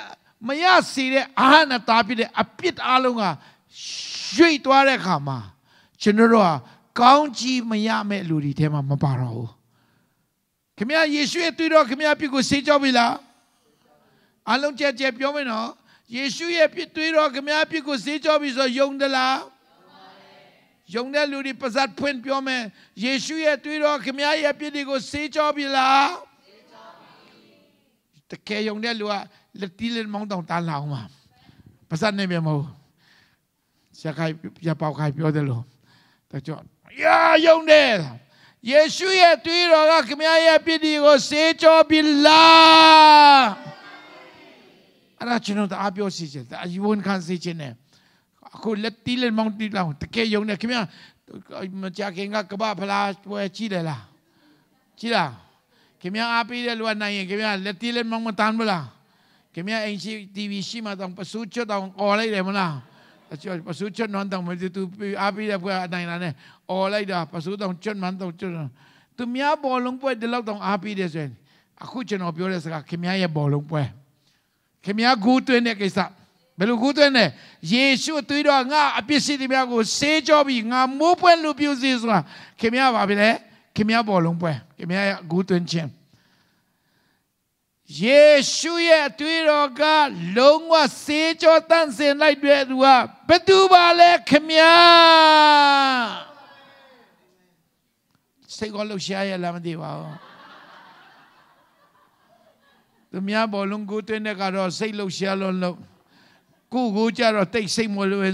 မရစေတဲ့အာဟနတာဖြစ်တဲ့အပြစ်အလုံးကရွေ့သွားတဲ့အခါမှာကျွန်တော်တို့ကကောင်းကြီးမရမဲ့လူတွေထဲမှာမပါတော့ဘူးခင်ဗျာယေရှုရဲ့တွေ့တော့ခင်ဗျာပြစ်ကိုဆေးကြောပြီလားအလုံးကြက်ကြက်ပြောမယ်နော်ယေရှုရဲ့ပြစ်တွေ့တော့ခင်ဗျာပြစ်ကိုဆေးကြောပြီဆိုယုံတယ်လား ယုံတဲ့လူတွေပါဇတ်ဖွင့်ပြောမယ်ယေရှုရဲ့တွေ့တော့ခင်ဗျာရဲ့ပြစ်တွေကိုဆေးကြောပြီလားတကယ်ယုံတဲ့လူကလက်တီးလက်မောင်းတောင်တားလာအောင်ပါပါဇတ်နေမြေမဟုတ်ရခိုင်ရပေါက်ခိုင်ပြောတယ်လို့တကြောရာယုံတယ်ယေရှုရဲ့သွေးတော်ကခမရရဲ့ပြစ်ဒီကိုဆေးကြောပြီလားအဲ့ဒါကျွန်တော်အားပြောစီချင်တယ်အယဝန်ခံစီချင်တယ် အခုလက်တီးလက်မောင်းတီးလောင်တကယ်ယုံတယ်ခင်ဗျာမကြခင်ကကပဖလားပွဲကြည့်တယ်လားကြည့်လားခင်ဗျာအားပေးတဲ့လူကနိုင်ရင်ခင်ဗျာလက်တီးလက်မောင်းမတန်းဘူးလားခင်ဗျာအင်ရှိ TV ရှိမှတော့ပစုချွတ်တော့អော်လိုက်တယ်မလားအကျော်ပစုချွတ်နွမ်းတော့မသူအားပေးတဲ့ဘွားအတိုင်းလာနဲ့អော်လိုက်တာပစုတော့ချွတ်မှန်းတော့ချွတ်သူများဘောလုံးပွဲဒီလောက်တော့အားပေးတယ်ဆိုရင်အခုကျွန်တော်ပြောတဲ့စကားခင်ဗျားရဲ့ဘောလုံးပွဲခင်ဗျားဂူးသွင်းတဲ့ကိစ္စ ဘယ်လိုကူးသွင်းလဲယေရှုသွေးတော်ငါအပြစ်ရှိသည်များကိုဆေးကြောပြီးငါမိုးပွဲလူပြုစီဆိုတာခင်ဗျားပါပြီလေခင်ဗျားဘောလုံးပွဲခင်ဗျားရဲ့ကူးသွင်းခြင်းယေရှုရဲ့အသွေးတော်ကလုံးဝဆေးကြောတန့်စင်လိုက်တဲ့သူကဘယ်သူပါလဲခင်ဗျာစိတ်ကောလှရှားရလားမသိပါဘူးသူများဘောလုံးကိုတွင်းတဲ့ကတော့စိတ်လှရှားလုံးလုံး ကိုကိုကြတော့တိတ်စိတ်မလို့လှ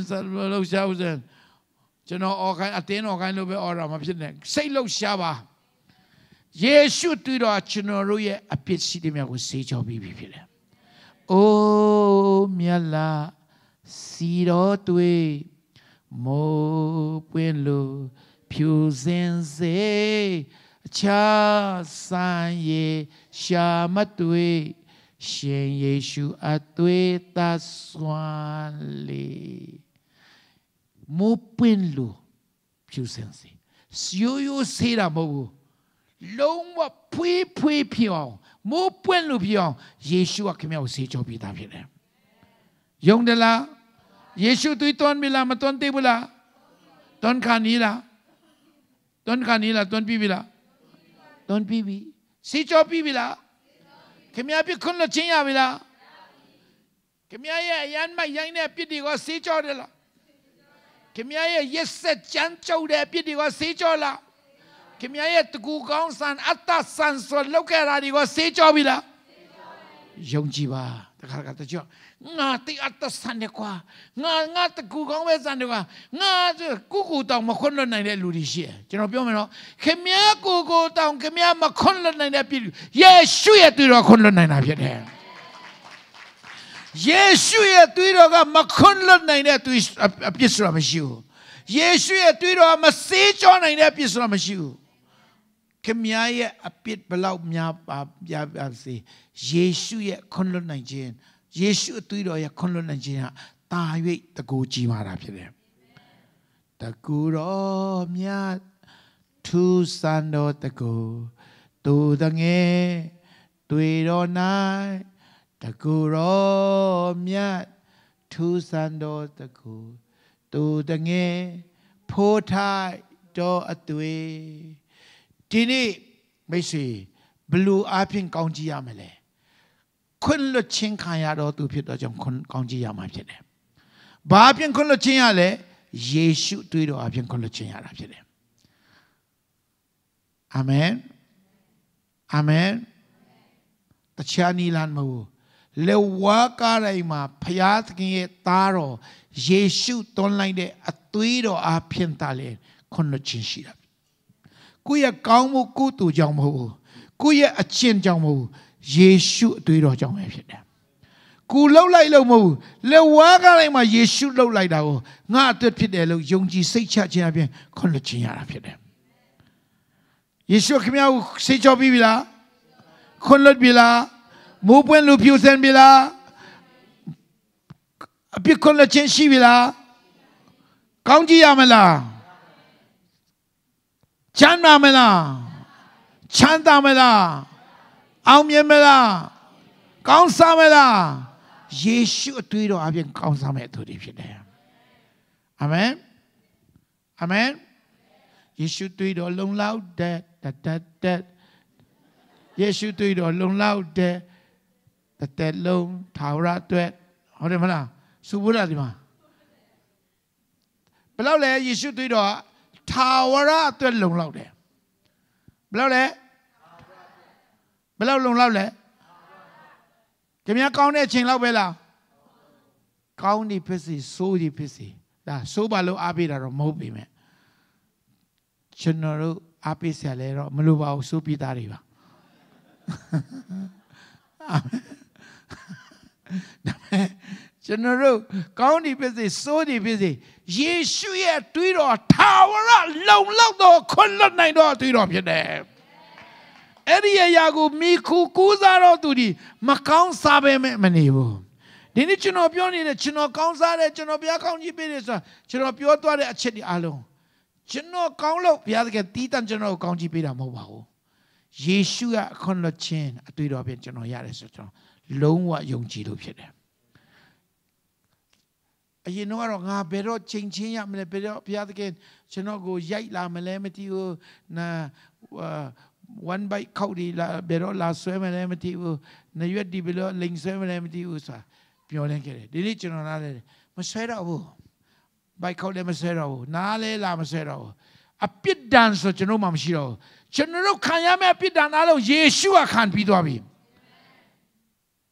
ရှားဦးစံကျွန်တော်အော်ခိုင်းအတင်းအော်ခိုင်းလို့ပဲအော်တာမဖြစ်နဲ့စိတ်လှရှားပါယေရှုတွေ့တော့ကျွန်တော်တို့ရဲ့အပြစ်ရှိတဲ့များကိုဆေးကြောပြီးပြီဖြစ်တယ်။အိုးမြတ်လာစီတော်တွေ့မိုးပွင့်လို့ဖြူစင်စေအခြားဆိုင်ရေရှာမတွေ့ ရှင်ယေရှုအသွေးသဆွမ်းလေမိုးပွင့်လို့ဖြူစင်စေရိုးရိုးစေးတာမဟုတ်ဘူးလုံးဝဖွေးဖွေးဖြစ်အောင်မိုးပွင့်လို့ဖြစ်အောင်ယေရှုကခင်ဗျားကိုဆေးကြောပေးတာဖြစ်တယ်။ယုံတယ်လားယေရှုသွေးသွန်းပြီလားမသွန်းသေးဘူးလားသွန်းခါနီးလားသွန်းခါနီးလားသွန်းပြီးပြီလားသွန်းပြီးပြီဆေးကြောပြီးပြီလား ခင်ဗျားပြခွန်းလို့ချင်းရပြီလားခင်ဗျားရဲ့အရန်မိုက်ရိုင်းတဲ့ပြစ်တွေကိုဆေးကြောတယ်လားခင်ဗျားရဲ့ရက်ဆက်ကြမ်းကြုတ်တဲ့ပြစ်တွေကိုဆေးကြောလားခင်ဗျားရဲ့တကူကောင်းဆန်အတ္တဆန်ဆိုလောက်ခဲ့တာတွေကိုဆေးကြောပြီလားယုံကြည်ပါ တခါတခါတကြောငါတိအတ္တဆန်တယ်ကွာငါငါတကူကောင်းပဲဆန်တယ်ကွာငါကုကူတောင်မခွန်းလွတ်နိုင်တဲ့လူတွေရှိတယ်ကျွန်တော်ပြောမယ်နော်ခင်ဗျားကိုကိုတောင်ခင်ဗျားမခွန်းလွတ်နိုင်တဲ့ပြည်ယေရှုရဲ့တွေ့တော်ခွန်းလွတ်နိုင်တာဖြစ်တယ်ယေရှုရဲ့တွေ့တော်ကမခွန်းလွတ်နိုင်တဲ့တွေ့အပြစ်ဆိုတာမရှိဘူးယေရှုရဲ့တွေ့တော်ကမစေးကြောနိုင်တဲ့အပြစ်ဆိုတာမရှိဘူးခင်ဗျားရဲ့အပြစ်ဘလောက်များပါပြပါစေ ယေရှုရဲ့ခွန်လွတ်နိုင်ခြင်းယေရှုအသွေးတော်ရဲ့ခွန်လွတ်နိုင်ခြင်းဟာတာ၍တကူကြီးမာတာဖြစ်တယ်တကူတော်မြတ်သူစံတော်တကူသူတငယ်တွေ့တော်၌တကူတော်မြတ်သူစံတော်တကူသူတငယ်ဖိုးထိုက်တော်အသွေးဒီနေ့မိတ်ဆွေဘလူအဖင်ကောင်းကြည့်ရမလဲ ခွင့်လွတ်ခြင်းခံရတော့သူဖြစ်တော့ကြောင့်ခွင့်ကောင်းကြည့်ရမှာဖြစ်တယ်။ဘာအပြင်ခွင့်လွတ်ခြင်းရလဲယေရှုတွေ့တော့အပြင်ခွင့်လွတ်ခြင်းရတာဖြစ်တယ်။အာမင်အာမင်တခြားနီလန်မဟုတ်လေဝါကားတိုင်းမှာဖျားသခင်ရဲ့သားတော်ယေရှုသွန်းလိုက်တဲ့အသွေးတော်အပြင်တာလေခွင့်လွတ်ခြင်းရှိတာကိုယ့်ရဲ့ကောင်းမှုကုသိုလ်ကြောင့်မဟုတ်ဘူးကိုယ့်ရဲ့အချင်းကြောင့်မဟုတ်ဘူး ယေရှုအသွေးတော်ကြောင့်ပဲဖြစ်တယ်ကိုလှုပ်လိုက်လို့မဟုတ်ဘူးလက်ဝါးကားတိုင်းမှာယေရှုလှုပ်လိုက်တာကိုငါအသက်ဖြစ်တယ်လို့ယုံကြည်စိတ်ချခြင်းအပြင်ခွင့်လွှတ်ခြင်းရတာဖြစ်တယ်ယေရှုခင်ဗျားကိုစိတ်ချပြီးပြီလားခွင့်လွှတ်ပြီလားမိုးပွင့်လူဖြူစင်ပြီလားအပြစ်ခွင့်လွှတ်ခြင်းရှိပြီလားကောင်းကြည့်ရမလားချမ်းသာမလားချမ်းသာမလား အောင်မြင်မလားကောင်းစားမလားယေရှုအတွေ့တော်အပြင်ကောင်းစားမဲ့သူတွေဖြစ်တယ်အာမင်အာမင်ယေရှုတွေ့တော်လုံလောက်တဲ့တတတယေရှုတွေ့တော်လုံလောက်တဲ့တသက်လုံးထာဝရအတွက်ဟုတ်တယ်မလားစုဖို့လားဒီမှာဘယ်လောက်လဲယေရှုတွေ့တော်ထာဝရအတွက်လုံလောက်တယ်ဘယ်လောက်လဲဘယ် လောက်လုံလောက်လဲခင်ဗျားကောင်းတဲ့အချိန်လောက်ပဲလားကောင်းဒီဖြစ်စီဆိုးဒီဖြစ်စီဒါဆိုးပါလို့အားပေးတာတော့မဟုတ်ပေမဲ့ကျွန်တော်တို့အားပေးဆရာလဲတော့မလိုပါဘူးဆိုးပြီးသားတွေပါဒါပေမဲ့ကျွန်တော်တို့ကောင်းဒီဖြစ်စီဆိုးဒီဖြစ်စီယေရှုရဲ့တွေးတော်ထာဝရလုံလောက်တော့ခွင့်လွတ်နိုင်တော့တွေးတော်ဖြစ်တယ် အဲ့ဒီအရာကိုမိခုကူးစားတော့သူဒီမကောင်းစားပဲမနေဘူးဒီနေ့ကျွန်တော်ပြောနေတဲ့ကျွန်တော်ကောင်းစားတယ်ကျွန်တော်ဘုရားကောင်းကြီးပေးတယ်ဆိုတာကျွန်တော်ပြောသွားတဲ့အချက်ဒီအားလုံးကျွန်တော်ကောင်းလို့ဘုရားသခင်တီးတန့်ကျွန်တော်ကိုကောင်းကြီးပေးတာမဟုတ်ပါဘူးယေရှုကအခွင့်လွှတ်ခြင်းအတွေ့တော်ဖြင့်ကျွန်တော်ရတယ်ဆိုကျွန်တော်လုံးဝယုံကြည်လို့ဖြစ်တယ်အရင်တော့ငါဘယ်တော့ချိန်ချင်းရမလဲဘယ်တော့ဘုရားသခင်ကျွန်တော်ကိုရိုက်လာမလဲမသိဘူးနာ one bite ခောက်ဒီလာဘယ်တော့လာဆွဲမလဲမသိဘူးနရွက်ဒီဘယ်တော့လိန်ဆွဲမလဲမသိဘူးဆိုတာပြောနေခဲ့တယ်ဒီနေ့ကျွန်တော်နားလဲမဆွဲတော့ဘူးဘိုက်ခောက်လည်းမဆွဲတော့ဘူးနားလဲလာမဆွဲတော့ဘူးအပြစ်ဒဏ်ဆိုကျွန်တော်မှမရှိတော့ဘူးကျွန်တော်တို့ခံရမယ့်အပြစ်ဒဏ်အားလုံးယေရှုကခံပြီးသွားပြီ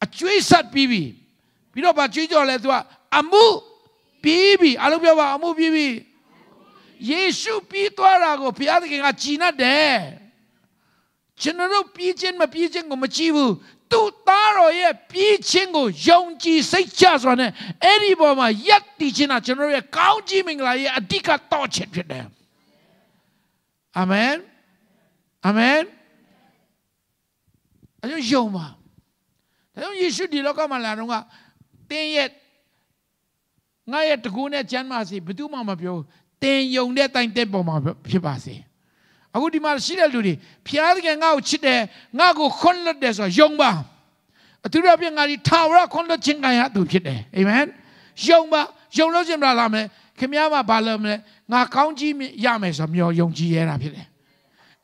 အကျွေးဆက်ပြီးပြီပြီးတော့ဗာကြွေးကြော်လဲသူကအမှုပြီးပြီအားလုံးပြောပါအမှုပြီးပြီယေရှုပြီးသွားတာကိုဘုရားသခင်ကကြည်နတ်တယ် ကျွန်တော်တို့ပြီးခြင်းမပြီးခြင်းကိုမကြည့်ဘူးသူ့သားတော်ရဲ့ပြီးခြင်းကိုယုံကြည်စိတ်ချစွာနဲ့အဲ့ဒီပေါ်မှာယက်တည်ခြင်းကကျွန်တော်ရဲ့ကောင်းကြီးမင်္ဂလာရဲ့အဓိကတော့ချက်ဖြစ်တယ်အာမင်အာမင်အဲကြောင့်ယုံပါဒါကြောင့်ယေရှုဒီလောကမှာလာတော့ကတင်းရဲ့ငါရဲ့တကူနဲ့ကျမ်းမာစီဘယ်သူမှမပြောတင်ယုံတဲ့တိုင်တဲ့ပုံမှာဖြစ်ပါစေ အခုဒီမှာရှိတဲ့လူတွေဖျားသခင်ငါ့ကိုချစ်တယ်ငါ့ကိုခွန်းလွတ်တယ်ဆိုတော့ယုံပါအတူတူပြငါဒီထာဝရခွန်းလွတ်ခြင်းကံရသူဖြစ်တယ်အာမင်ယုံပါယုံလို့ခြင်းမလားမယ်ခင်ဗျားမဘာလို့မလဲငါကောင်းကြီးရမယ်ဆိုမျောယုံကြည်ရတာဖြစ်တယ်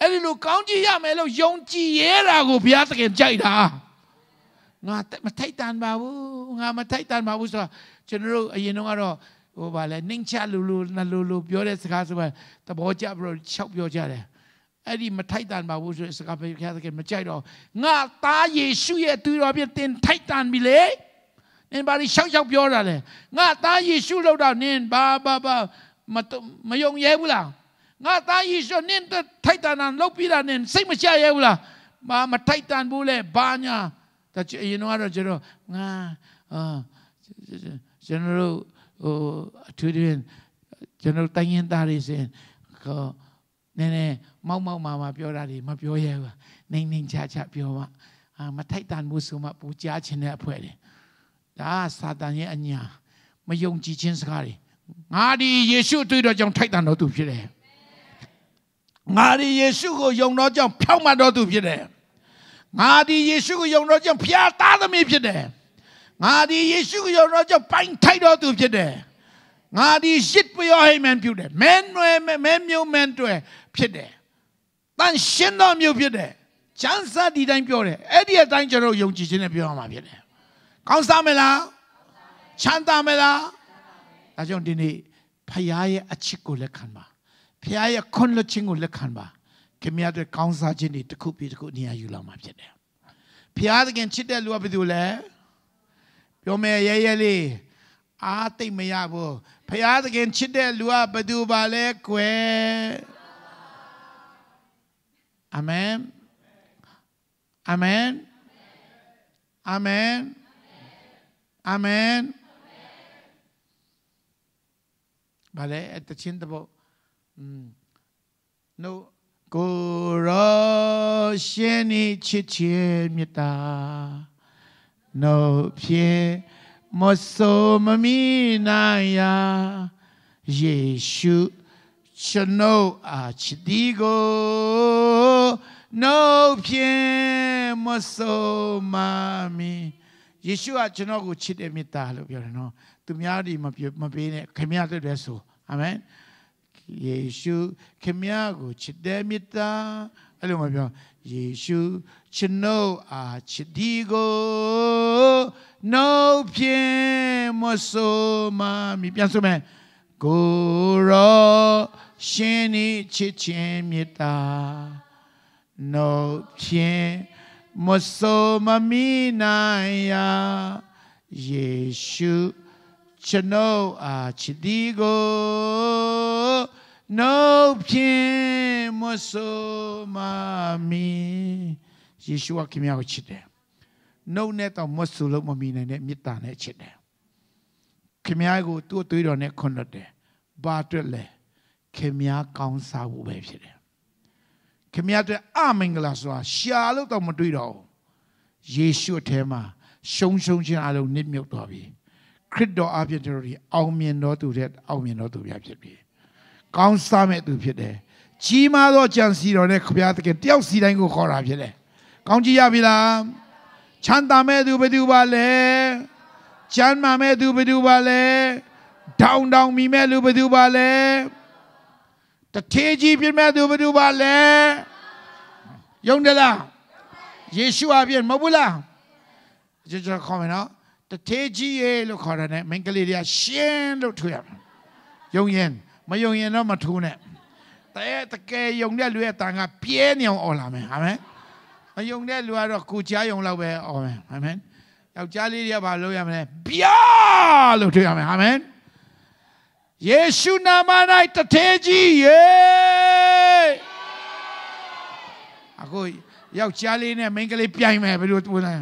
အဲ့ဒီလိုကောင်းကြီးရမယ်လို့ယုံကြည်ရတာကိုဘုရားသခင်ကြိုက်တာငါမထိုက်တန်ပါဘူးငါမထိုက်တန်ပါဘူးဆိုတော့ကျွန်တော်တို့အရင်တော့ကတော့ဟိုဗာလဲနှိမ်ချလူလူနလူလူပြောတဲ့စကားဆိုပဲသဘောကျပြီးတော့ရှောက်ပြောကြတယ် အဲ့ဒီမထိုက်တန်ပါဘူးဆိုတဲ့စကားပဲဘုရားသခင်မကြိုက်တော့ငါသားယေရှုရဲ့သူတော်ပြတင်ထိုက်တန်ပြီလေနင်ဘာလို့ရှောက်ရှောက်ပြောတာလဲငါသားယေရှုလို့တော့နင်ဘာဘာဘာမမယုံရဲဘူးလားငါသားယေရှုနင်ထိုက်တန်တာလုပ်ပြီးတာနင်စိတ်မချရဲဘူးလားမမထိုက်တန်ဘူးလေဘာညာဒါအရင်တော့ကျွန်တော်ငါအာကျွန်တော်ဟိုအထူးသဖြင့်ကျွန်တော်တိုင်းရင်းသားတွေစင်ဟော နည်းနည်းမောက်မောက်မာမာပြောတာတွေမပြောရဲဘူးနေနေချာချာပြောမှအာမထိုက်တန်မှုဆိုမှပူကြားခြင်းတဲ့အဖွဲတယ်ဒါစာတန်ရဲ့အညာမယုံကြည်ခြင်းစကားတွေငါဒီယေရှုတွေ့တော့ကြောင့်ထိုက်တန်တော်သူဖြစ်တယ်ငါဒီယေရှုကိုယုံတော့ကြောင့်ဖြောက်မှတ်တော်သူဖြစ်တယ်ငါဒီယေရှုကိုယုံတော့ကြောင့်ဖျားသားသမီးဖြစ်တယ်ငါဒီယေရှုကိုယုံတော့ကြောင့်ပိုင်ထိုက်တော်သူဖြစ်တယ်ငါဒီရှစ်ပြောဟိမန်ပြုတယ်မင်းနွယ်မင်းမျိုးမင်းတွေ ဖြစ်တယ်တန်ရှင်းတော်မျိုးဖြစ်တယ်ကျမ်းစာဒီတိုင်းပြောတယ်အဲ့ဒီအတိုင်းကျွန်တော်ယုံကြည်ခြင်းနဲ့ပြောရမှာဖြစ်တယ်ကောင်းစားမလားချမ်းသာမလားဒါကြောင့်ဒီနေ့ဖခင်ရဲ့အချစ်ကိုလက်ခံပါဖခင်ရဲ့ခွန်လွှတ်ခြင်းကိုလက်ခံပါခင်ဗျားတို့ကောင်းစားခြင်းတွေတစ်ခုပြီးတစ်ခုနေရာယူလာမှာဖြစ်တယ်ဖခင်သခင်ချစ်တဲ့လူကဘယ်သူလဲပြောမယ်ရဲရဲလေးအားသိမ့်မရဘူးဖခင်သခင်ချစ်တဲ့လူကဘယ်သူပါလဲကွယ် အာမင်အာမင်အာမင်အာမင်ဘာလဲတချင်းတဘောอืม no ကိုရောရှင်ဤချစ်ချေမြတ်တာနှုတ်ဖြင့်မဆိုမမီနိုင်ရာယေရှုကျွန်ုပ်အားချစ်ဒီကို နှုတ်ဖြင့်မဆိုမမီယေရှုကကျွန်တော်ကိုချစ်တဲ့မေတ္တာလို့ပြောတယ်နော်သူများဒီမမပေးနဲ့ခင်ဗျားတို့လည်းဆိုအာမင်ယေရှုခင်ဗျားကိုချစ်တဲ့မေတ္တာအဲ့လိုမပြောယေရှုကျွန်ုပ်အားချစ်ဒီကိုနှုတ်ဖြင့်မဆိုမမီပြန်ဆိုမယ်ကိုရောရှင်ဤချစ်ခြင်းမေတ္တာ နှုတ်ဖြင့်မဆိုမမီနိုင်ရာယေရှုကျွန်ုပ်အားချစ်ဒီကိုနှုတ်ဖြင့်မဆိုမမီယေရှုကခင်ဗျားကိုချစ်တယ်နှုတ်နဲ့တော့မဆူလို့မမီနိုင်တဲ့မေတ္တာနဲ့ချစ်တယ်ခင်ဗျားကိုသူ့အသွေးတော်နဲ့ခွန်လွတ်တယ်ဘာအတွက်လဲခင်ဗျားကောင်းစားဖို့ပဲဖြစ်တယ် ခင်ဗျားအတွက်အမင်္ဂလာဆိုတာရှာလို့တော့မတွေ့တော့ဘူးယေရှုအထဲမှာရှုံရှုံချင်းအလုံးနစ်မြုပ်သွားပြီခရစ်တော်အပြင်တို့ဒီအောင်မြင်တော်သူတဲ့အောင်မြင်တော်သူပြဖြစ်ပြီကောင်းစားမဲ့သူဖြစ်တယ်ကြီးမားသောကြံစီတော်နဲ့ခပြားတကယ်တယောက်စီတိုင်းကိုခေါ်တာဖြစ်တယ်ကောင်းကြည့်ရပြီလားချမ်းသာမဲ့သူဘယ်သူပါလဲချမ်းသာမဲ့သူဘယ်သူပါလဲတောင်တောင်မိမဲ့လူဘယ်သူပါလဲ တထေးကြီးပြမဲ့သူဘယ်သူပါလဲယုံတယ်လားယေရှုအပြင်မဟုတ်ဘူးလားကျွန်တော်ခေါ်မယ်နော်တထေးကြီးရေလို့ခေါ်တယ်နဲ့မင်္ဂလိတွေကရှင်းလို့ထွေးရမယ်ယုံရင်မယုံရင်တော့မထူးနဲ့တဲ့တကယ်ယုံတဲ့လူရဲ့တန်ကပြဲနေအောင်អော်လာမယ်အာမင်မယုံတဲ့လူကတော့ကိုကြားယုံလောက်ပဲអော်မယ်အာမင်ယောက်ျားလေးတွေကဘာလုပ်ရမလဲပြာလို့ထွေးရမယ်အာမင် ယေရှုနာမ၌တထေးကြီးယေအခုယောက်ျားလေးနဲ့မိန်းကလေးပြိုင်မယ်ဘယ်လိုပုံစံ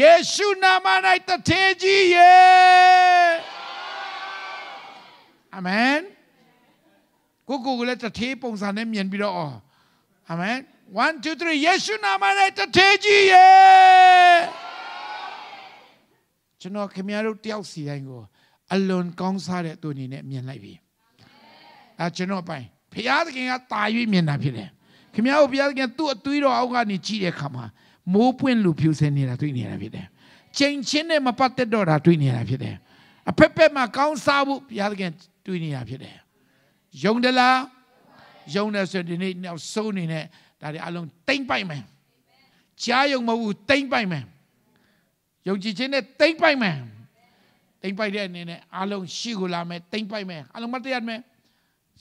ယေရှုနာမ၌တထေးကြီးယေအာမင်ကိုကိုကလည်းတထေးပုံစံနဲ့မြင်ပြီးတော့အော်အာမင်1 2 3ယေရှုနာမ၌တထေးကြီးယေကျွန်တော်ခင်ဗျားတို့တယောက်စီတိုင်းကို အလွန်ကောင်းစားတဲ့သူအနေနဲ့မြင်လိုက်ပြီအဲကျွန်တော်ပိုင်ဖျားသခင်ကတာ၍မြင်တာဖြစ်တယ်ခင်ဗျားတို့ဖျားသခင်သူ့အသွေးတော်အောက်ကနေကြည့်တဲ့အခါမှာမိုးပွင့်လူဖြူစင်နေတာတွေ့နေတာဖြစ်တယ်ချိန်ချင်းနဲ့မပတ်သက်တော့တာတွေ့နေတာဖြစ်တယ်အဖက်ဖက်မှာကောင်းစားဖို့ဘုရားသခင်တွေ့နေတာဖြစ်တယ်ယုံတယ်လားယုံတယ်ဆိုရင်ဒီနေ့နောက်ဆုံးနေနဲ့ဒါတွေအလုံးတိမ့်ပိုက်မယ်ကြားယုံမဟုတ်ဘူးတိမ့်ပိုက်မယ်ယုံကြည်ခြင်းနဲ့တိမ့်ပိုက်မယ် တိမ့်ပိုက်တဲ့အနေနဲ့အလုံးရှိကိုလာမယ်တိမ့်ပိုက်မယ်အလုံးမတရားမယ်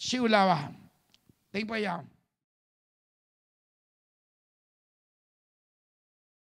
ရှိကိုလာပါတိမ့်ပိုက်ရအောင်